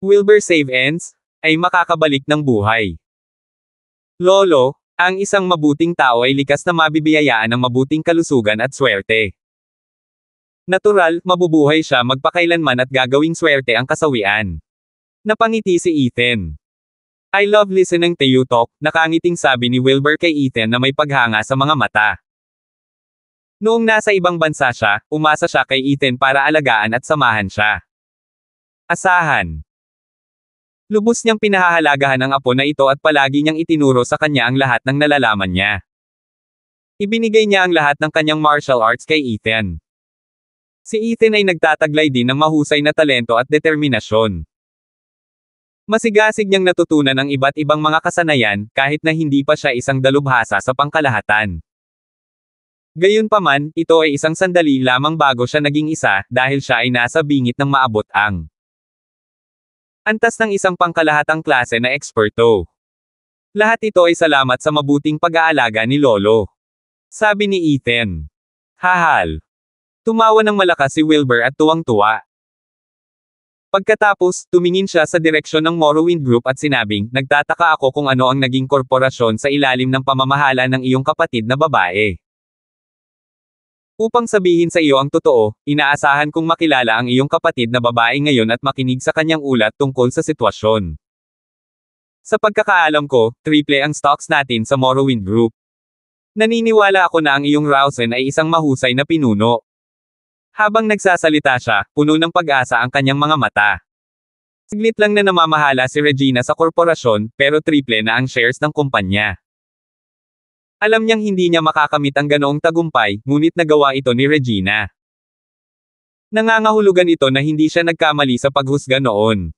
Wilbur Save Ends, ay makakabalik ng buhay. Lolo, ang isang mabuting tao ay likas na mabibiyayaan ng mabuting kalusugan at swerte. Natural, mabubuhay siya magpakailanman at gagawing swerte ang kasawian. Napangiti si Ethan. I love listening to you talk, nakangiting sabi ni Wilbur kay Ethan na may paghanga sa mga mata. Noong nasa ibang bansa siya, umasa siya kay Ethan para alagaan at samahan siya. Asahan. Lubos niyang pinahahalagahan ang apo na ito at palagi niyang itinuro sa kanya ang lahat ng nalalaman niya. Ibinigay niya ang lahat ng kanyang martial arts kay Ethan. Si Ethan ay nagtataglay din ng mahusay na talento at determinasyon. Masigasig niyang natutunan ang iba't ibang mga kasanayan, kahit na hindi pa siya isang dalubhasa sa pangkalahatan. Gayunpaman, ito ay isang sandali lamang bago siya naging isa, dahil siya ay nasa bingit ng maabot ang antas ng isang pangkalahatang klase na eksperto. Lahat ito ay salamat sa mabuting pag-aalaga ni Lolo. Sabi ni Ethan. Hahal. Tumawa ng malakas si Wilbur at tuwang-tuwa. Pagkatapos, tumingin siya sa direksyon ng Morrowind Group at sinabing, nagtataka ako kung ano ang naging korporasyon sa ilalim ng pamamahala ng iyong kapatid na babae. Upang sabihin sa iyo ang totoo, inaasahan kong makilala ang iyong kapatid na babae ngayon at makinig sa kanyang ulat tungkol sa sitwasyon. Sa pagkakaalam ko, triple ang stocks natin sa Morrowind Group. Naniniwala ako na ang iyong Rousen ay isang mahusay na pinuno. Habang nagsasalita siya, puno ng pag-asa ang kanyang mga mata. Siglit lang na namamahala si Regina sa korporasyon, pero triple na ang shares ng kumpanya. Alam niyang hindi niya makakamit ang ganoong tagumpay, ngunit nagawa ito ni Regina. Nangangahulugan ito na hindi siya nagkamali sa paghusga noon.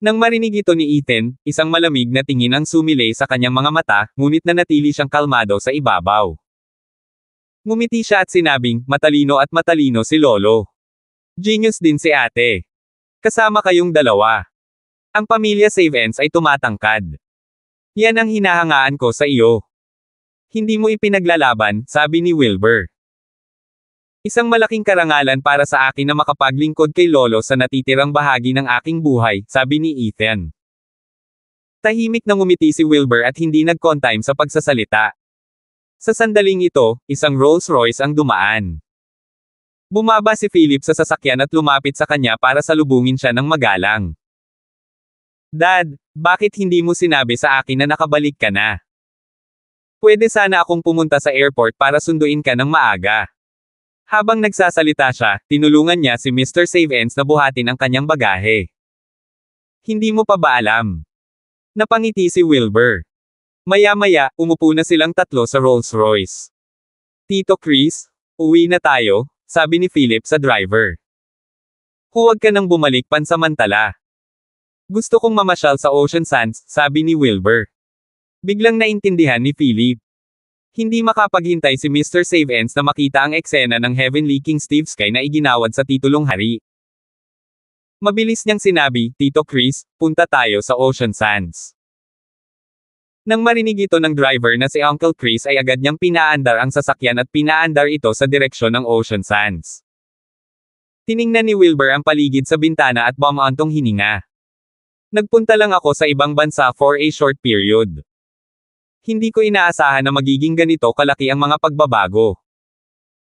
Nang marinig ito ni Ethan, isang malamig na tingin ang sumilay sa kanyang mga mata, ngunit nanatili siyang kalmado sa ibabaw. Ngumiti siya at sinabing, matalino at matalino si Lolo. Genius din si ate. Kasama kayong dalawa. Ang pamilya Savens ay tumatangkad. Yan ang hinahangaan ko sa iyo. Hindi mo ipinaglalaban, sabi ni Wilbur. Isang malaking karangalan para sa akin na makapaglingkod kay Lolo sa natitirang bahagi ng aking buhay, sabi ni Ethan. Tahimik na ngumiti si Wilbur at hindi nag-contime sa pagsasalita. Sa sandaling ito, isang Rolls Royce ang dumaan. Bumaba si Philip sa sasakyan at lumapit sa kanya para salubungin siya ng magalang. Dad, bakit hindi mo sinabi sa akin na nakabalik ka na? Pwede sana akong pumunta sa airport para sunduin ka ng maaga. Habang nagsasalita siya, tinulungan niya si Mr. Saveens na buhatin ang kanyang bagahe. Hindi mo pa ba alam? Napangiti si Wilbur. Maya-maya, umupo na silang tatlo sa Rolls Royce. Tito Chris, uwi na tayo, sabi ni Philip sa driver. Huwag ka nang bumalik pansamantala. Gusto kong mamasyal sa Ocean Sands, sabi ni Wilbur. Biglang naintindihan ni Philip. Hindi makapaghintay si Mr. Saveens na makita ang eksena ng Heavenly King Steve Sky na iginawad sa titulong hari. Mabilis niyang sinabi, Tito Chris, punta tayo sa Ocean Sands. Nang marinig ito ng driver na si Uncle Chris ay agad niyang pinaandar ang sasakyan at pinaandar ito sa direksyon ng Ocean Sands. Tiningnan ni Wilbur ang paligid sa bintana at bumantong hininga. Nagpunta lang ako sa ibang bansa for a short period. Hindi ko inaasahan na magiging ganito kalaki ang mga pagbabago.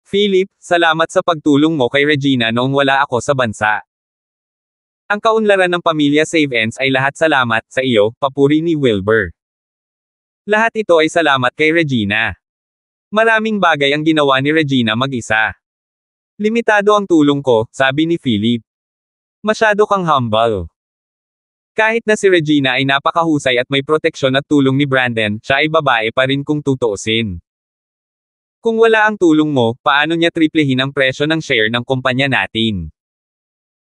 Philip, salamat sa pagtulong mo kay Regina noong wala ako sa bansa. Ang kaunlaran ng pamilya Save Ends ay lahat salamat sa iyo, papuri ni Wilbur. Lahat ito ay salamat kay Regina. Maraming bagay ang ginawa ni Regina mag-isa. Limitado ang tulong ko, sabi ni Philip. Masyado kang humble. Kahit na si Regina ay napakahusay at may proteksyon at tulong ni Brandon, siya ay babae pa rin kung tutuusin. Kung wala ang tulong mo, paano niya triplehin ang presyo ng share ng kumpanya natin?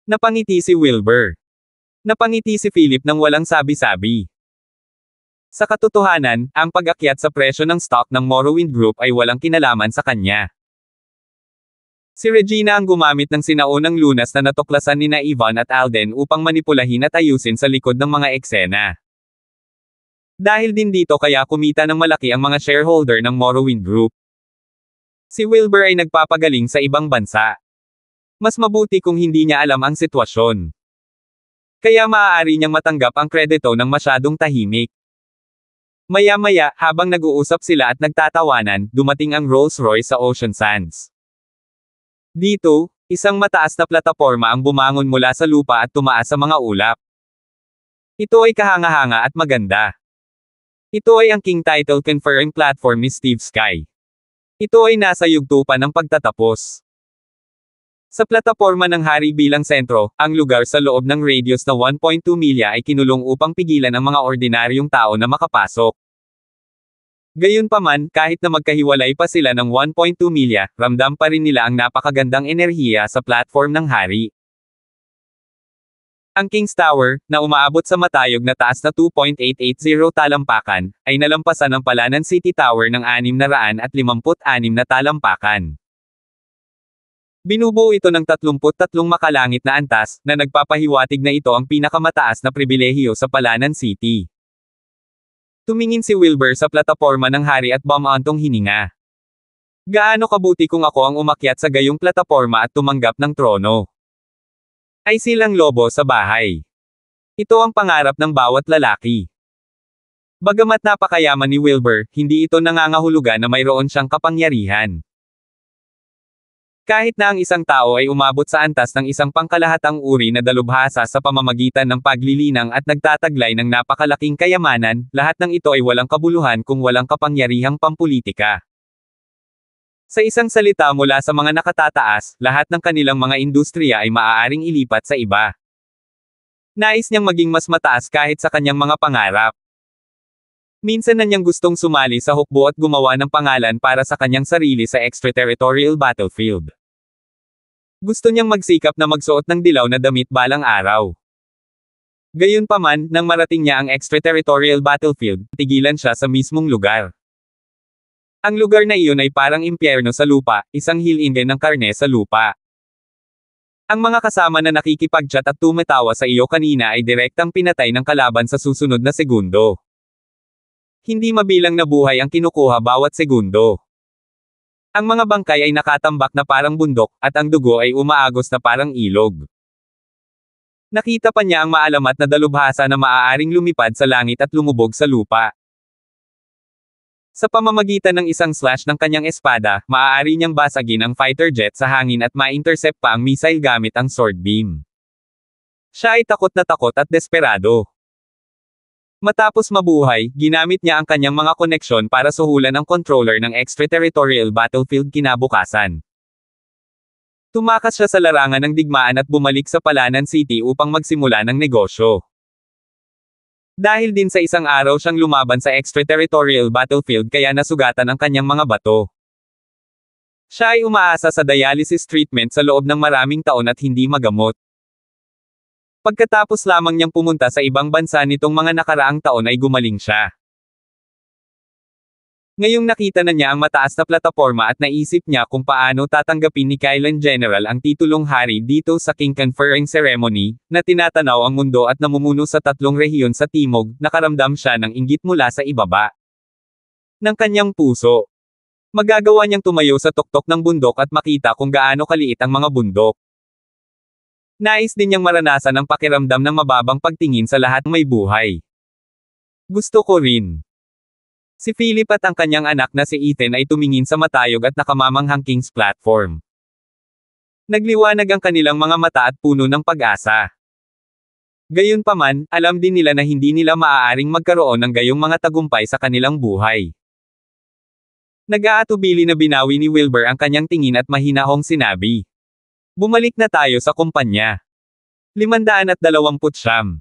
Napangiti si Wilbur. Napangiti si Philip nang walang sabi-sabi. Sa katotohanan, ang pag-akyat sa presyo ng stock ng Morrowind Group ay walang kinalaman sa kanya. Si Regina ang gumamit ng sinaunang lunas na natuklasan ni na Ivan at Alden upang manipulahin at ayusin sa likod ng mga eksena. Dahil din dito kaya kumita ng malaki ang mga shareholder ng Morrowind Group. Si Wilbur ay nagpapagaling sa ibang bansa. Mas mabuti kung hindi niya alam ang sitwasyon. Kaya maaari niyang matanggap ang kredito ng masyadong tahimik. Maya-maya, habang nag-uusap sila at nagtatawanan, dumating ang Rolls-Royce sa Ocean Sands. Dito, isang mataas na plataporma ang bumangon mula sa lupa at tumaas sa mga ulap. Ito ay kahanga-hanga at maganda. Ito ay ang King Title Conferring Platform ni Steve Sky. Ito ay nasa yugto pa ng pagtatapos. Sa plataporma ng hari bilang sentro, ang lugar sa loob ng radius na 1.2 milya ay kinulong upang pigilan ang mga ordinaryong tao na makapasok. Gayunpaman, kahit na magkahiwalay pa sila ng 1.2 milya, ramdam pa rin nila ang napakagandang enerhiya sa platform ng hari. Ang King's Tower, na umaabot sa matayog na taas na 2.880 talampakan, ay nalampasan ng Palanan City Tower ng 656 na talampakan. Binubuo ito ng 33 makalangit na antas, na nagpapahiwatig na ito ang pinakamataas na pribilehiyo sa Palanan City. Tumingin si Wilbur sa plataporma ng hari at bumantong hininga. Gaano kabuti kung ako ang umakyat sa gayong plataporma at tumanggap ng trono. Ay silang lobo sa bahay. Ito ang pangarap ng bawat lalaki. Bagamat napakayaman ni Wilbur, hindi ito nangangahulugan na mayroon siyang kapangyarihan. Kahit na ang isang tao ay umabot sa antas ng isang pangkalahatang uri na dalubhasa sa pamamagitan ng paglilinang at nagtataglay ng napakalaking kayamanan, lahat ng ito ay walang kabuluhan kung walang kapangyarihang pampulitika. Sa isang salita mula sa mga nakatataas, lahat ng kanilang mga industriya ay maaaring ilipat sa iba. Nais niyang maging mas mataas kahit sa kanyang mga pangarap. Minsan na niyang gustong sumali sa hukbo at gumawa ng pangalan para sa kanyang sarili sa extraterritorial battlefield. Gusto niyang magsikap na magsuot ng dilaw na damit balang araw. Gayunpaman, nang marating niya ang extraterritorial battlefield, tigilan siya sa mismong lugar. Ang lugar na iyon ay parang impyerno sa lupa, isang hilingen ng karne sa lupa. Ang mga kasama na nakikipag-chat at tumatawa sa iyo kanina ay direktang pinatay ng kalaban sa susunod na segundo. Hindi mabilang na buhay ang kinukuha bawat segundo. Ang mga bangkay ay nakatambak na parang bundok, at ang dugo ay umaagos na parang ilog. Nakita pa niya ang maalamat na dalubhasa na maaaring lumipad sa langit at lumubog sa lupa. Sa pamamagitan ng isang slash ng kanyang espada, maaari niyang basagin ang fighter jet sa hangin at ma-intercept pa ang missile gamit ang sword beam. Siya ay takot na takot at desperado. Matapos mabuhay, ginamit niya ang kanyang mga koneksyon para suhulan ang controller ng extraterritorial battlefield kinabukasan. Tumakas siya sa larangan ng digmaan at bumalik sa Palanan City upang magsimula ng negosyo. Dahil din sa isang araw siyang lumaban sa extraterritorial battlefield kaya nasugatan ang kanyang mga bato. Siya ay umaasa sa dialysis treatment sa loob ng maraming taon at hindi magamot. Pagkatapos lamang niyang pumunta sa ibang bansa nitong mga nakaraang taon ay gumaling siya. Ngayong nakita na niya ang mataas na plataporma at naisip niya kung paano tatanggapin ni Kylan General ang titulong hari dito sa King Conferring Ceremony, na tinatanaw ang mundo at namumuno sa tatlong rehiyon sa timog, nakaramdam siya ng inggit mula sa ibaba ng kanyang puso. Magagawa niyang tumayo sa tuktok ng bundok at makita kung gaano kaliit ang mga bundok. Nais din niyang maranasan ang pakiramdam ng mababang pagtingin sa lahat may buhay. Gusto ko rin. Si Philip at ang kanyang anak na si Ethan ay tumingin sa matayog at nakamamanghang King's platform. Nagliwanag ang kanilang mga mata at puno ng pag-asa. Gayunpaman, alam din nila na hindi nila maaaring magkaroon ng gayong mga tagumpay sa kanilang buhay. Nag-aatubili na binawi ni Wilbur ang kanyang tingin at mahinahong sinabi. Bumalik na tayo sa kumpanya. 529.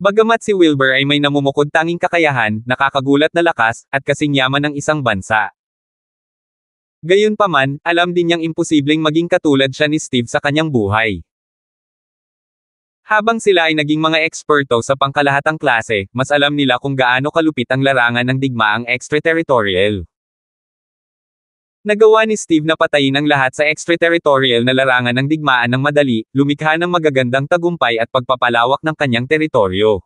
Bagamat si Wilbur ay may namumukod tanging kakayahan, nakakagulat na lakas, at kasing yaman ng isang bansa. Gayunpaman, alam din niyang imposibleng maging katulad siya ni Steve sa kanyang buhay. Habang sila ay naging mga eksperto sa pangkalahatang klase, mas alam nila kung gaano kalupit ang larangan ng digmaang extraterritorial. Nagawa ni Steve na patayin ang lahat sa extraterritorial na larangan ng digmaan ng madali, lumikha ng magagandang tagumpay at pagpapalawak ng kanyang teritoryo.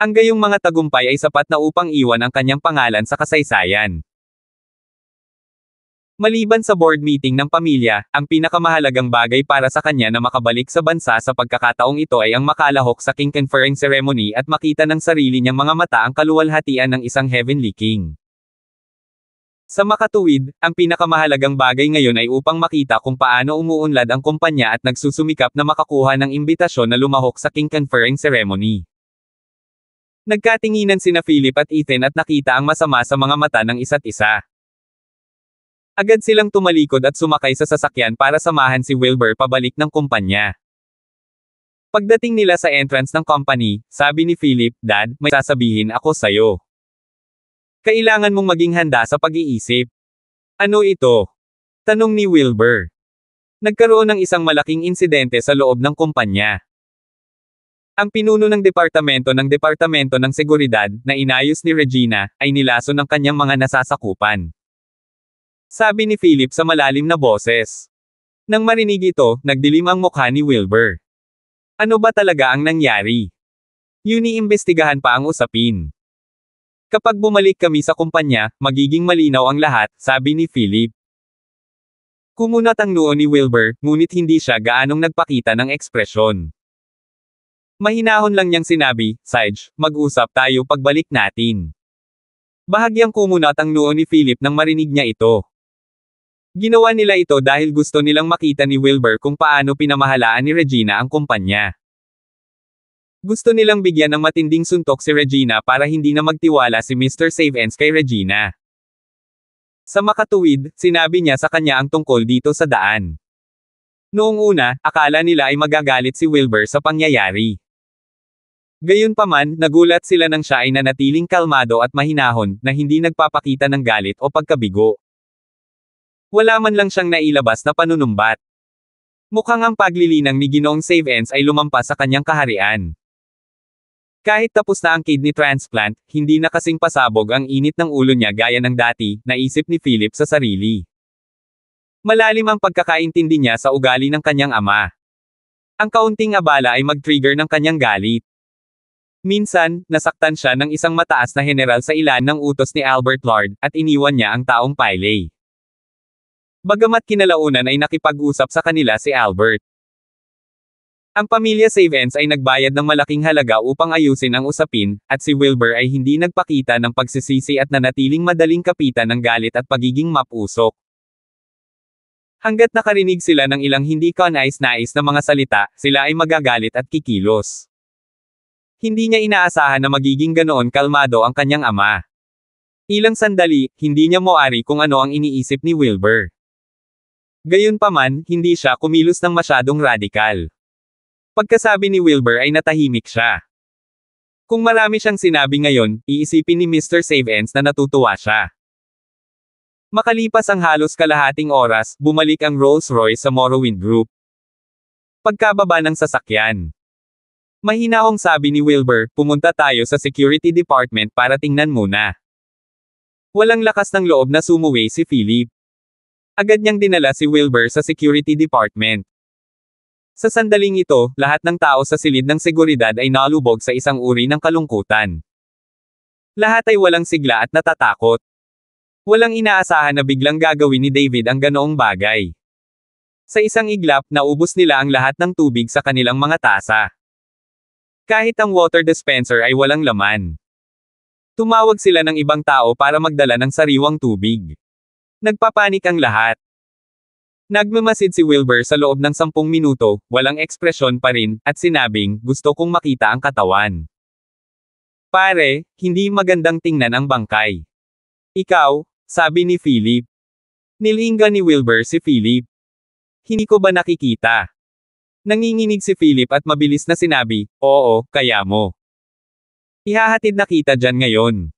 Ang gayong mga tagumpay ay sapat na upang iwan ang kanyang pangalan sa kasaysayan. Maliban sa board meeting ng pamilya, ang pinakamahalagang bagay para sa kanya na makabalik sa bansa sa pagkakataong ito ay ang makalahok sa king conferring ceremony at makita ng sarili niyang mga mata ang kaluwalhatian ng isang heavenly king. Sa makatuwid, ang pinakamahalagang bagay ngayon ay upang makita kung paano umuunlad ang kumpanya at nagsusumikap na makakuha ng imbitasyon na lumahok sa king conferring ceremony. Nagkatinginan sina Philip at Ethan at nakita ang masama sa mga mata ng isa't isa. Agad silang tumalikod at sumakay sa sasakyan para samahan si Wilbur pabalik ng kumpanya. Pagdating nila sa entrance ng company, sabi ni Philip, Dad, may sasabihin ako sa'yo. Kailangan mong maging handa sa pag-iisip. Ano ito? Tanong ni Wilbur. Nagkaroon ng isang malaking insidente sa loob ng kumpanya. Ang pinuno ng departamento ng Departamento ng Seguridad, na inayos ni Regina, ay nilaso ng kanyang mga nasasakupan. Sabi ni Philip sa malalim na boses. Nang marinig ito, nagdilim ang mukha ni Wilbur. Ano ba talaga ang nangyari? Yuni-imbestigahan pa ang usapin. Kapag bumalik kami sa kumpanya, magiging malinaw ang lahat, sabi ni Philip. Kumunat ang noo ni Wilbur, ngunit hindi siya gaanong nagpakita ng ekspresyon. Mahinahon lang niyang sinabi, Sage, mag-usap tayo pagbalik natin. Bahagyang kumunat ang noo ni Philip nang marinig niya ito. Ginawa nila ito dahil gusto nilang makita ni Wilbur kung paano pinamahalaan ni Regina ang kumpanya. Gusto nilang bigyan ng matinding suntok si Regina para hindi na magtiwala si Mr. Save Ends kay Regina. Sa makatuwid, sinabi niya sa kanya ang tungkol dito sa daan. Noong una, akala nila ay magagalit si Wilbur sa pangyayari. Gayunpaman, nagulat sila nang siya ay nanatiling kalmado at mahinahon, na hindi nagpapakita ng galit o pagkabigo. Wala man lang siyang nailabas na panunumbat. Mukhang ang paglilinang ni Ginoong Save Ends ay lumampas sa kanyang kaharian. Kahit tapos na ang kidney transplant, hindi na kasing pasabog ang init ng ulo niya gaya ng dati, naisip ni Philip sa sarili. Malalim ang pagkakaintindi niya sa ugali ng kanyang ama. Ang kaunting abala ay mag-trigger ng kanyang galit. Minsan, nasaktan siya ng isang mataas na general sa ilan ng utos ni Albert Lord, at iniwan niya ang taong Piley. Bagamat kinalaunan ay nakipag-usap sa kanila si Albert. Ang pamilya Savens ay nagbayad ng malaking halaga upang ayusin ang usapin, at si Wilbur ay hindi nagpakita ng pagsisisi at nanatiling madaling kapitan ng galit at pagiging mapusok. Hanggat nakarinig sila ng ilang hindi kanais-nais na mga salita, sila ay magagalit at kikilos. Hindi niya inaasahan na magiging ganoon kalmado ang kanyang ama. Ilang sandali, hindi niya moari kung ano ang iniisip ni Wilbur. Gayunpaman, hindi siya kumilos ng masyadong radikal. Pagkasabi ni Wilbur ay natahimik siya. Kung marami siyang sinabi ngayon, iisipin ni Mr. Save Ends na natutuwa siya. Makalipas ang halos kalahating oras, bumalik ang Rolls-Royce sa Morrowind Group. Pagkababa ng sasakyan. Mahinahong sabi ni Wilbur, pumunta tayo sa security department para tingnan muna. Walang lakas ng loob na sumuwi si Philip. Agad niyang dinala si Wilbur sa security department. Sa sandaling ito, lahat ng tao sa silid ng seguridad ay nalubog sa isang uri ng kalungkutan. Lahat ay walang sigla at natatakot. Walang inaasahan na biglang gagawin ni David ang ganoong bagay. Sa isang iglap, naubos nila ang lahat ng tubig sa kanilang mga tasa. Kahit ang water dispenser ay walang laman. Tumawag sila ng ibang tao para magdala ng sariwang tubig. Nagpapanik ang lahat. Nagmamasid si Wilbur sa loob ng sampung minuto, walang ekspresyon pa rin, at sinabing, gusto kong makita ang katawan. Pare, hindi magandang tingnan ang bangkay. Ikaw, sabi ni Philip. Nilingga ni Wilbur si Philip. Hindi ko ba nakikita? Nanginginig si Philip at mabilis na sinabi, oo, kaya mo. Ihahatid na kita dyan ngayon.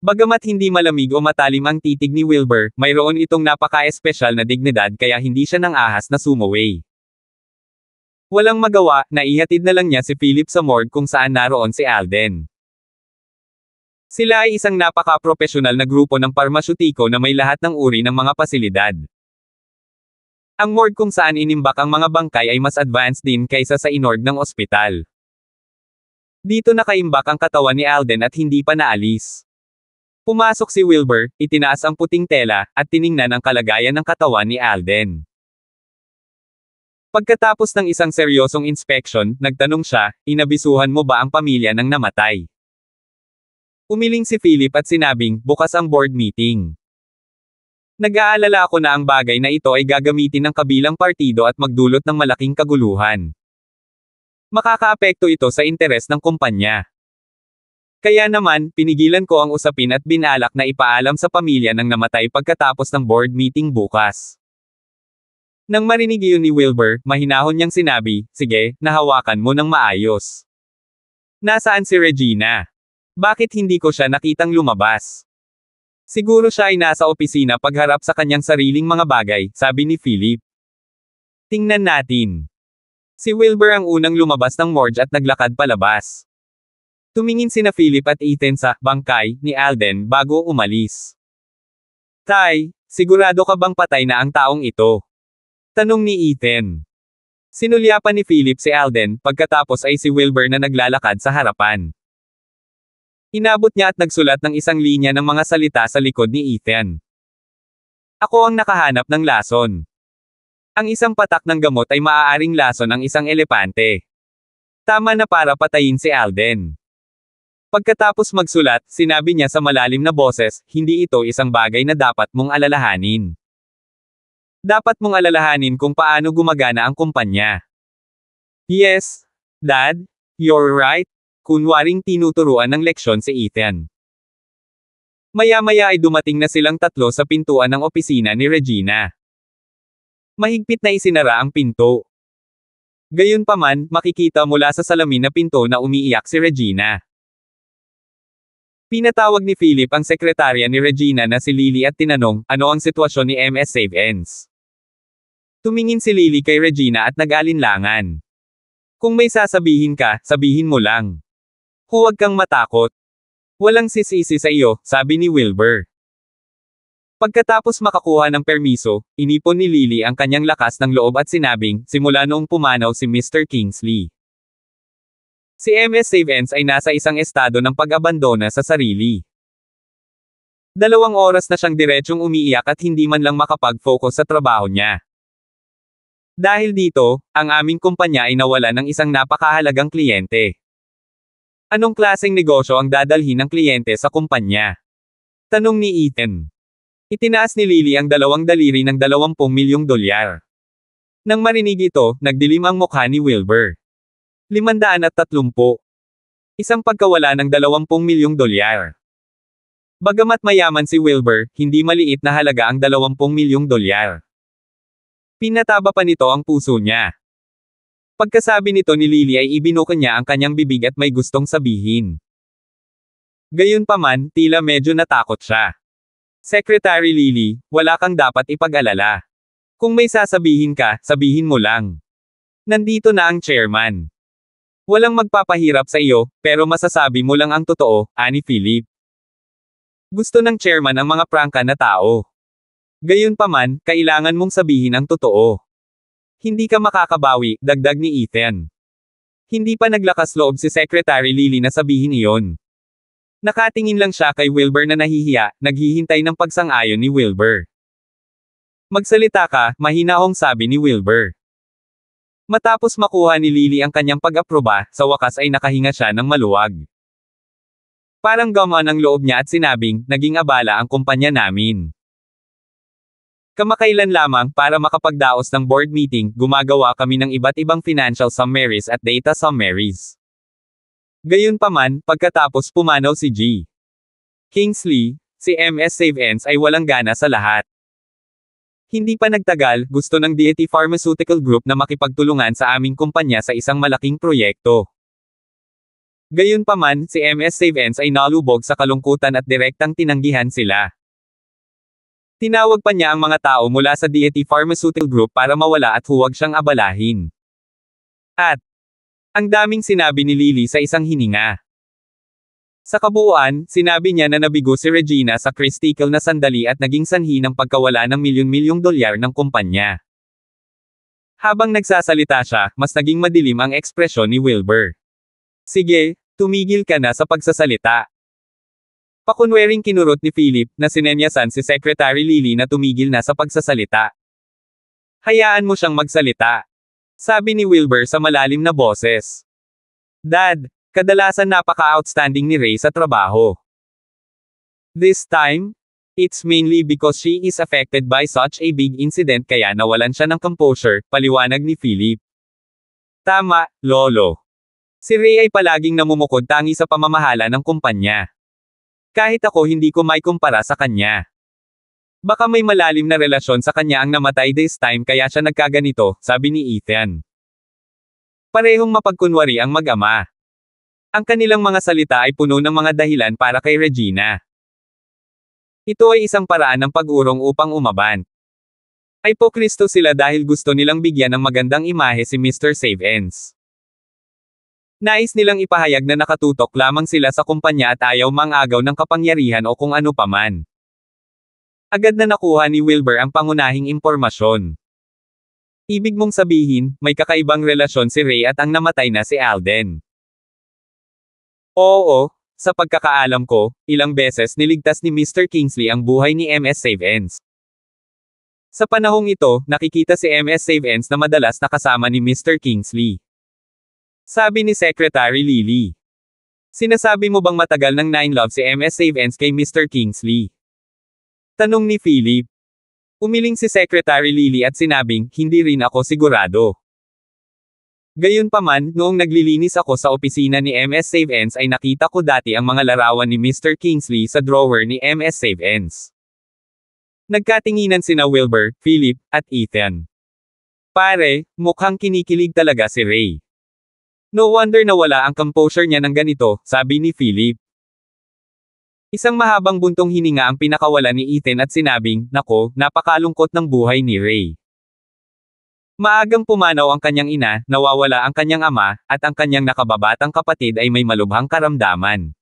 Bagamat hindi malamig o matalim ang titig ni Wilbur, mayroon itong napaka-espesyal na dignidad kaya hindi siya nang ahas na sumaway. Walang magawa, naihatid na lang niya si Philip sa morgue kung saan naroon si Alden. Sila ay isang napaka-profesional na grupo ng parmasyutiko na may lahat ng uri ng mga pasilidad. Ang morgue kung saan inimbak ang mga bangkay ay mas advanced din kaysa sa inorg ng ospital. Dito nakaimbak ang katawan ni Alden at hindi pa naalis. Pumasok si Wilbur, itinaas ang puting tela, at tiningnan ang kalagayan ng katawan ni Alden. Pagkatapos ng isang seryosong inspection, nagtanong siya, inabisuhan mo ba ang pamilya ng namatay? Umiling si Philip at sinabing, bukas ang board meeting. Nag-aalala ako na ang bagay na ito ay gagamitin ng kabilang partido at magdulot ng malaking kaguluhan. Makakaapekto ito sa interes ng kumpanya. Kaya naman, pinigilan ko ang usapin at binalak na ipaalam sa pamilya ng namatay pagkatapos ng board meeting bukas. Nang marinig iyon ni Wilbur, mahinahon niyang sinabi, sige, nahawakan mo ng maayos. Nasaan si Regina? Bakit hindi ko siya nakitang lumabas? Siguro siya ay nasa opisina pagharap sa kanyang sariling mga bagay, sabi ni Philip. Tingnan natin. Si Wilbur ang unang lumabas ng morgue at naglakad palabas. Tumingin sina Philip at Ethan sa bangkay ni Alden bago umalis. Tay, sigurado ka bang patay na ang taong ito? Tanong ni Ethan. Sinulyapan ni Philip si Alden, pagkatapos ay si Wilbur na naglalakad sa harapan. Inabot niya at nagsulat ng isang linya ng mga salita sa likod ni Ethan. Ako ang nakahanap ng lason. Ang isang patak ng gamot ay maaaring lason ng isang elepante. Tama na para patayin si Alden. Pagkatapos magsulat, sinabi niya sa malalim na boses, hindi ito isang bagay na dapat mong alalahanin. Dapat mong alalahanin kung paano gumagana ang kumpanya. Yes, Dad, you're right, kunwaring tinuturuan ng leksyon si Ethan. Maya-maya ay dumating na silang tatlo sa pintuan ng opisina ni Regina. Mahigpit na isinara ang pinto. Gayunpaman, makikita mula sa salamin na pinto na umiiyak si Regina. Pinatawag ni Philip ang sekretarya ni Regina na si Lily at tinanong, ano ang sitwasyon ni MS Save Ends. Tumingin si Lily kay Regina at nag-alinlangan. Kung may sasabihin ka, sabihin mo lang. Huwag kang matakot. Walang sisisi sa iyo, sabi ni Wilbur. Pagkatapos makakuha ng permiso, inipon ni Lily ang kanyang lakas ng loob at sinabing, simula noong pumanaw si Mr. Kingsley. Si MS Save Ends ay nasa isang estado ng pag-abandona sa sarili. Dalawang oras na siyang diretsong umiiyak at hindi man lang makapag-focus sa trabaho niya. Dahil dito, ang aming kumpanya ay nawala ng isang napakahalagang kliyente. Anong klaseng negosyo ang dadalhin ng kliyente sa kumpanya? Tanong ni Ethan. Itinaas ni Lily ang dalawang daliri ng 20 milyong dolyar. Nang marinig ito, nagdilim ang mukha ni Wilbur. 530. Isang pagkawala ng 20 milyong dolyar. Bagamat mayaman si Wilbur, hindi maliit na halaga ang 20 milyong dolyar. Pinataba pa nito ang puso niya. Pagkasabi nito ni Lily ay ibinuka niya ang kanyang bibig at may gustong sabihin. Gayunpaman, tila medyo natakot siya. Secretary Lily, wala kang dapat ipag-alala. Kung may sasabihin ka, sabihin mo lang. Nandito na ang chairman. Walang magpapahirap sa iyo, pero masasabi mo lang ang totoo, ani Philip. Gusto ng chairman ang mga prangka na tao. Gayunpaman, kailangan mong sabihin ang totoo. Hindi ka makakabawi, dagdag ni Ethan. Hindi pa naglakas loob si Secretary Lily na sabihin iyon. Nakatingin lang siya kay Wilbur na nahihiya, naghihintay ng pagsang-ayon ni Wilbur. Magsalita ka, mahinahong sabi ni Wilbur. Matapos makuha ni Lily ang kanyang pag-aproba, sa wakas ay nakahinga siya ng maluwag. Parang gamaan ang loob niya at sinabing, naging abala ang kumpanya namin. Kamakailan lamang, para makapagdaos ng board meeting, gumagawa kami ng iba't ibang financial summaries at data summaries. Gayunpaman, pagkatapos pumanaw si G. Kingsley, si MS Save Ends ay walang gana sa lahat. Hindi pa nagtagal, gusto ng Deity Pharmaceutical Group na makipagtulungan sa aming kumpanya sa isang malaking proyekto. Gayunpaman, si MS Save Ends ay nalubog sa kalungkutan at direktang tinanggihan sila. Tinawag pa niya ang mga tao mula sa Deity Pharmaceutical Group para mawala at huwag siyang abalahin. At, ang daming sinabi ni Lily sa isang hininga. Sa kabuuan, sinabi niya na nabigo si Regina sa critical na sandali at naging sanhi ng pagkawala ng milyon-milyong dolyar ng kumpanya. Habang nagsasalita siya, mas naging madilim ang ekspresyon ni Wilbur. Sige, tumigil ka na sa pagsasalita. Pakunwering kinurot ni Philip na sinenyasan si Secretary Lily na tumigil na sa pagsasalita. Hayaan mo siyang magsalita. Sabi ni Wilbur sa malalim na boses. Dad, Kadalasan napaka-outstanding ni Ray sa trabaho. This time, it's mainly because she is affected by such a big incident kaya nawalan siya ng composure, paliwanag ni Philip. Tama, Lolo. Si Ray ay palaging namumukod tangi sa pamamahala ng kumpanya. Kahit ako hindi ko may kumpara sa kanya. Baka may malalim na relasyon sa kanya ang namatay this time kaya siya nagkaganito, sabi ni Ethan. Parehong mapagkunwari ang mag-ama. Ang kanilang mga salita ay puno ng mga dahilan para kay Regina. Ito ay isang paraan ng pag-urong upang umaban. Ay po Kristo sila dahil gusto nilang bigyan ng magandang imahe si Mr. Save Ends. Nais nilang ipahayag na nakatutok lamang sila sa kumpanya at ayaw mang-agaw ng kapangyarihan o kung ano paman. Agad na nakuha ni Wilbur ang pangunahing impormasyon. Ibig mong sabihin, may kakaibang relasyon si Ray at ang namatay na si Alden. Oo, sa pagkakaalam ko, ilang beses niligtas ni Mr. Kingsley ang buhay ni MS Save Ends. Sa panahong ito, nakikita si MS Save Ends na madalas nakasama ni Mr. Kingsley. Sabi ni Secretary Lily. Sinasabi mo bang matagal ng nine love si MS Save Ends kay Mr. Kingsley? Tanong ni Philip. Umiling si Secretary Lily at sinabing, hindi rin ako sigurado. Gayunpaman, noong naglilinis ako sa opisina ni MS Save Ends ay nakita ko dati ang mga larawan ni Mr. Kingsley sa drawer ni MS Save Ends. Nagkatinginan sina Wilbur, Philip, at Ethan. Pare, mukhang kinikilig talaga si Ray. No wonder na wala ang composure niya ng ganito, sabi ni Philip. Isang mahabang buntong hininga ang pinakawala ni Ethan at sinabing, nako, napakalungkot ng buhay ni Ray. Maagang pumanaw ang kanyang ina, nawawala ang kanyang ama, at ang kanyang nakababatang kapatid ay may malubhang karamdaman.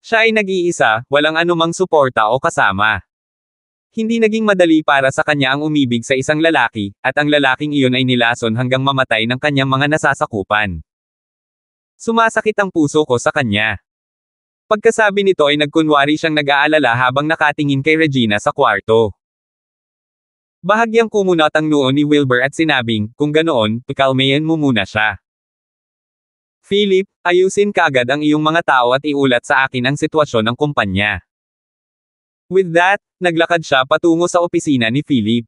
Siya ay nag-iisa, walang anumang suporta o kasama. Hindi naging madali para sa kanya ang umibig sa isang lalaki, at ang lalaking iyon ay nilason hanggang mamatay ng kanyang mga nasasakupan. Sumasakit ang puso ko sa kanya. Pagkasabi nito ay nagkunwari siyang nag-aalala habang nakatingin kay Regina sa kwarto. Bahagyang kumunat ang noo ni Wilbur at sinabing, kung ganoon, pikalmayan mo muna siya. Philip, ayusin kaagad ang iyong mga tao at iulat sa akin ang sitwasyon ng kumpanya. With that, naglakad siya patungo sa opisina ni Philip.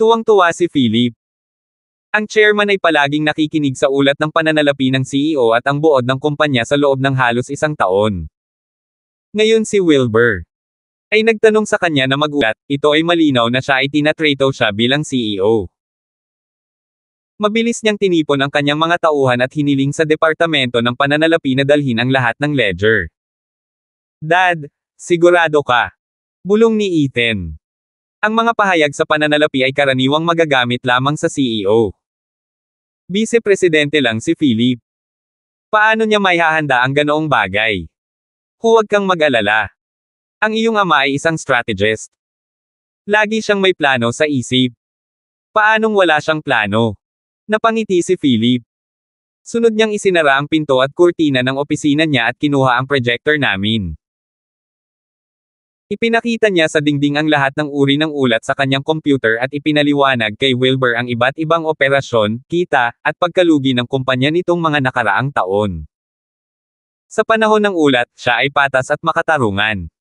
Tuwang-tuwa si Philip. Ang chairman ay palaging nakikinig sa ulat ng pananalapi ng CEO at ang buod ng kumpanya sa loob ng halos isang taon. Ngayon si Wilbur ay nagtanong sa kanya na magulat, ito ay malinaw na siya ay tinatrato siya bilang CEO. Mabilis niyang tinipon ang kanyang mga tauhan at hiniling sa departamento ng pananalapi na dalhin ang lahat ng ledger. Dad, sigurado ka. Bulong ni Ethan. Ang mga pahayag sa pananalapi ay karaniwang magagamit lamang sa CEO. Vice-presidente lang si Philip. Paano niya may hahanda ang ganoong bagay? Huwag kang mag-alala. Ang iyong ama ay isang strategist. Lagi siyang may plano sa isip. Paanong wala siyang plano? Napangiti si Philip. Sunod niyang isinara ang pinto at kurtina ng opisina niya at kinuha ang projector namin. Ipinakita niya sa dingding ang lahat ng uri ng ulat sa kanyang computer at ipinaliwanag kay Wilbur ang iba't ibang operasyon, kita, at pagkalugi ng kumpanya nitong mga nakaraang taon. Sa panahon ng ulat, siya ay patas at makatarungan.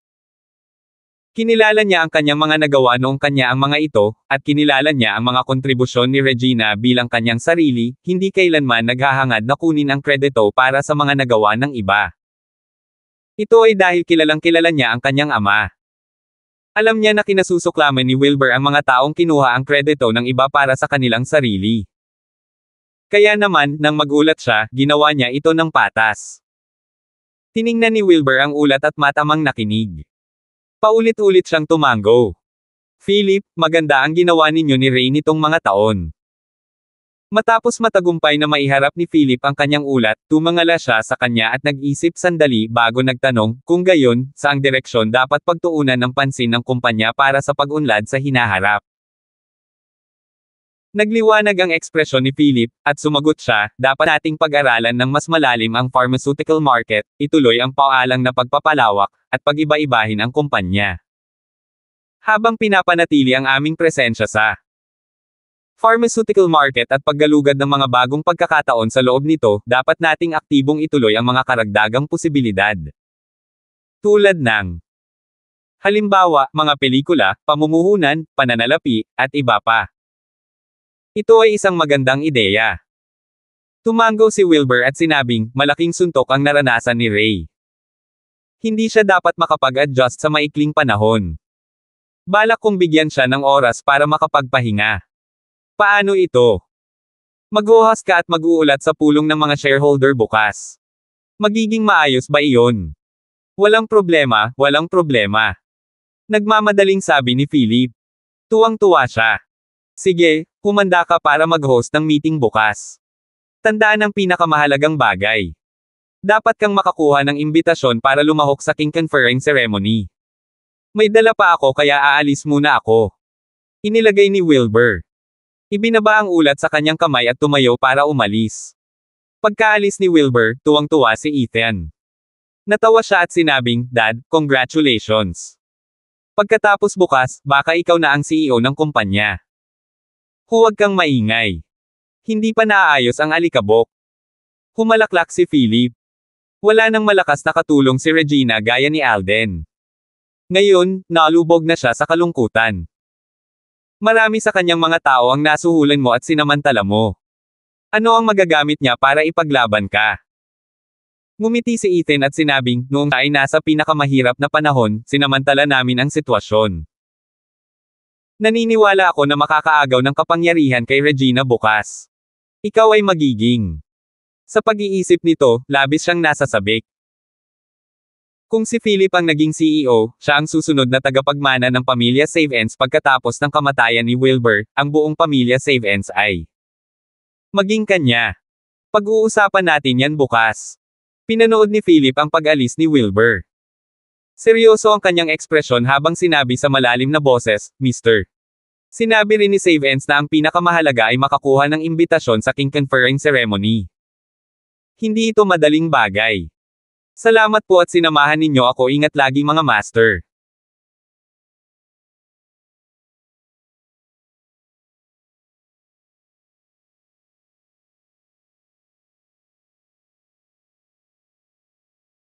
Kinilala niya ang kanyang mga nagawa noong kanya ang mga ito, at kinilala niya ang mga kontribusyon ni Regina bilang kanyang sarili, hindi kailanman naghahangad na kunin ang kredito para sa mga nagawa ng iba. Ito ay dahil kilalang kilala niya ang kanyang ama. Alam niya na kinasusuklaman ni Wilbur ang mga taong kinuha ang kredito ng iba para sa kanilang sarili. Kaya naman, nang magulat siya, ginawa niya ito ng patas. Tiningnan ni Wilbur ang ulat at matamang nakinig. Paulit-ulit siyang tumango. Philip, maganda ang ginawa ninyo ni Ray nitong mga taon. Matapos matagumpay na maiharap ni Philip ang kanyang ulat, tumangala siya sa kanya at nag-isip sandali bago nagtanong, kung gayon, saang direksyon dapat pagtuunan ng pansin ng kumpanya para sa pag-unlad sa hinaharap. Nagliwanag ang ekspresyon ni Philip, at sumagot siya, dapat nating pag-aralan ng mas malalim ang pharmaceutical market, ituloy ang paalang na pagpapalawak, at pag-iba-ibahin ang kumpanya. Habang pinapanatili ang aming presensya sa pharmaceutical market at paggalugad ng mga bagong pagkakataon sa loob nito, dapat nating aktibong ituloy ang mga karagdagang posibilidad. Tulad ng Halimbawa, mga pelikula, pamumuhunan, pananalapi, at iba pa. Ito ay isang magandang ideya. Tumango si Wilbur at sinabing, malaking suntok ang naranasan ni Ray. Hindi siya dapat makapag-adjust sa maikling panahon. Balak kong bigyan siya ng oras para makapagpahinga. Paano ito? Maghuhas ka at mag-uulat sa pulong ng mga shareholder bukas. Magiging maayos ba iyon? Walang problema, walang problema. Nagmamadaling sabi ni Philip. Tuwang-tuwa siya. Sige, humanda ka para mag-host ng meeting bukas. Tandaan ang pinakamahalagang bagay. Dapat kang makakuha ng imbitasyon para lumahok sa king conferring ceremony. May dala pa ako kaya aalis muna ako. Inilagay ni Wilbur. Ibinaba ang ulat sa kanyang kamay at tumayo para umalis. Pagkaalis ni Wilbur, tuwang-tuwa si Ethan. Natawa siya at sinabing, Dad, congratulations. Pagkatapos bukas, baka ikaw na ang CEO ng kumpanya. Huwag kang maingay. Hindi pa naayos ang alikabok. Humalaklak si Philip. Wala nang malakas na katulong si Regina gaya ni Alden. Ngayon, nalubog na siya sa kalungkutan. Marami sa kanyang mga tao ang nasuhulan mo at sinamantala mo. Ano ang magagamit niya para ipaglaban ka? Ngumiti si Ethan at sinabing, noong ay nasa pinakamahirap na panahon, sinamantala namin ang sitwasyon. Naniniwala ako na makakaagaw ng kapangyarihan kay Regina bukas. Ikaw ay magiging. Sa pag-iisip nito, labis siyang nasasabik. Kung si Philip ang naging CEO, siya ang susunod na tagapagmana ng pamilya Save Ends pagkatapos ng kamatayan ni Wilbur, ang buong pamilya Save Ends ay maging kanya. Pag-uusapan natin yan bukas. Pinanood ni Philip ang pag-alis ni Wilbur. Seryoso ang kanyang ekspresyon habang sinabi sa malalim na boses, Mr. Sinabi rin ni Save Ends na ang pinakamahalaga ay makakuha ng imbitasyon sa king conferring ceremony. Hindi ito madaling bagay. Salamat po at sinamahan ninyo ako ingat lagi mga master.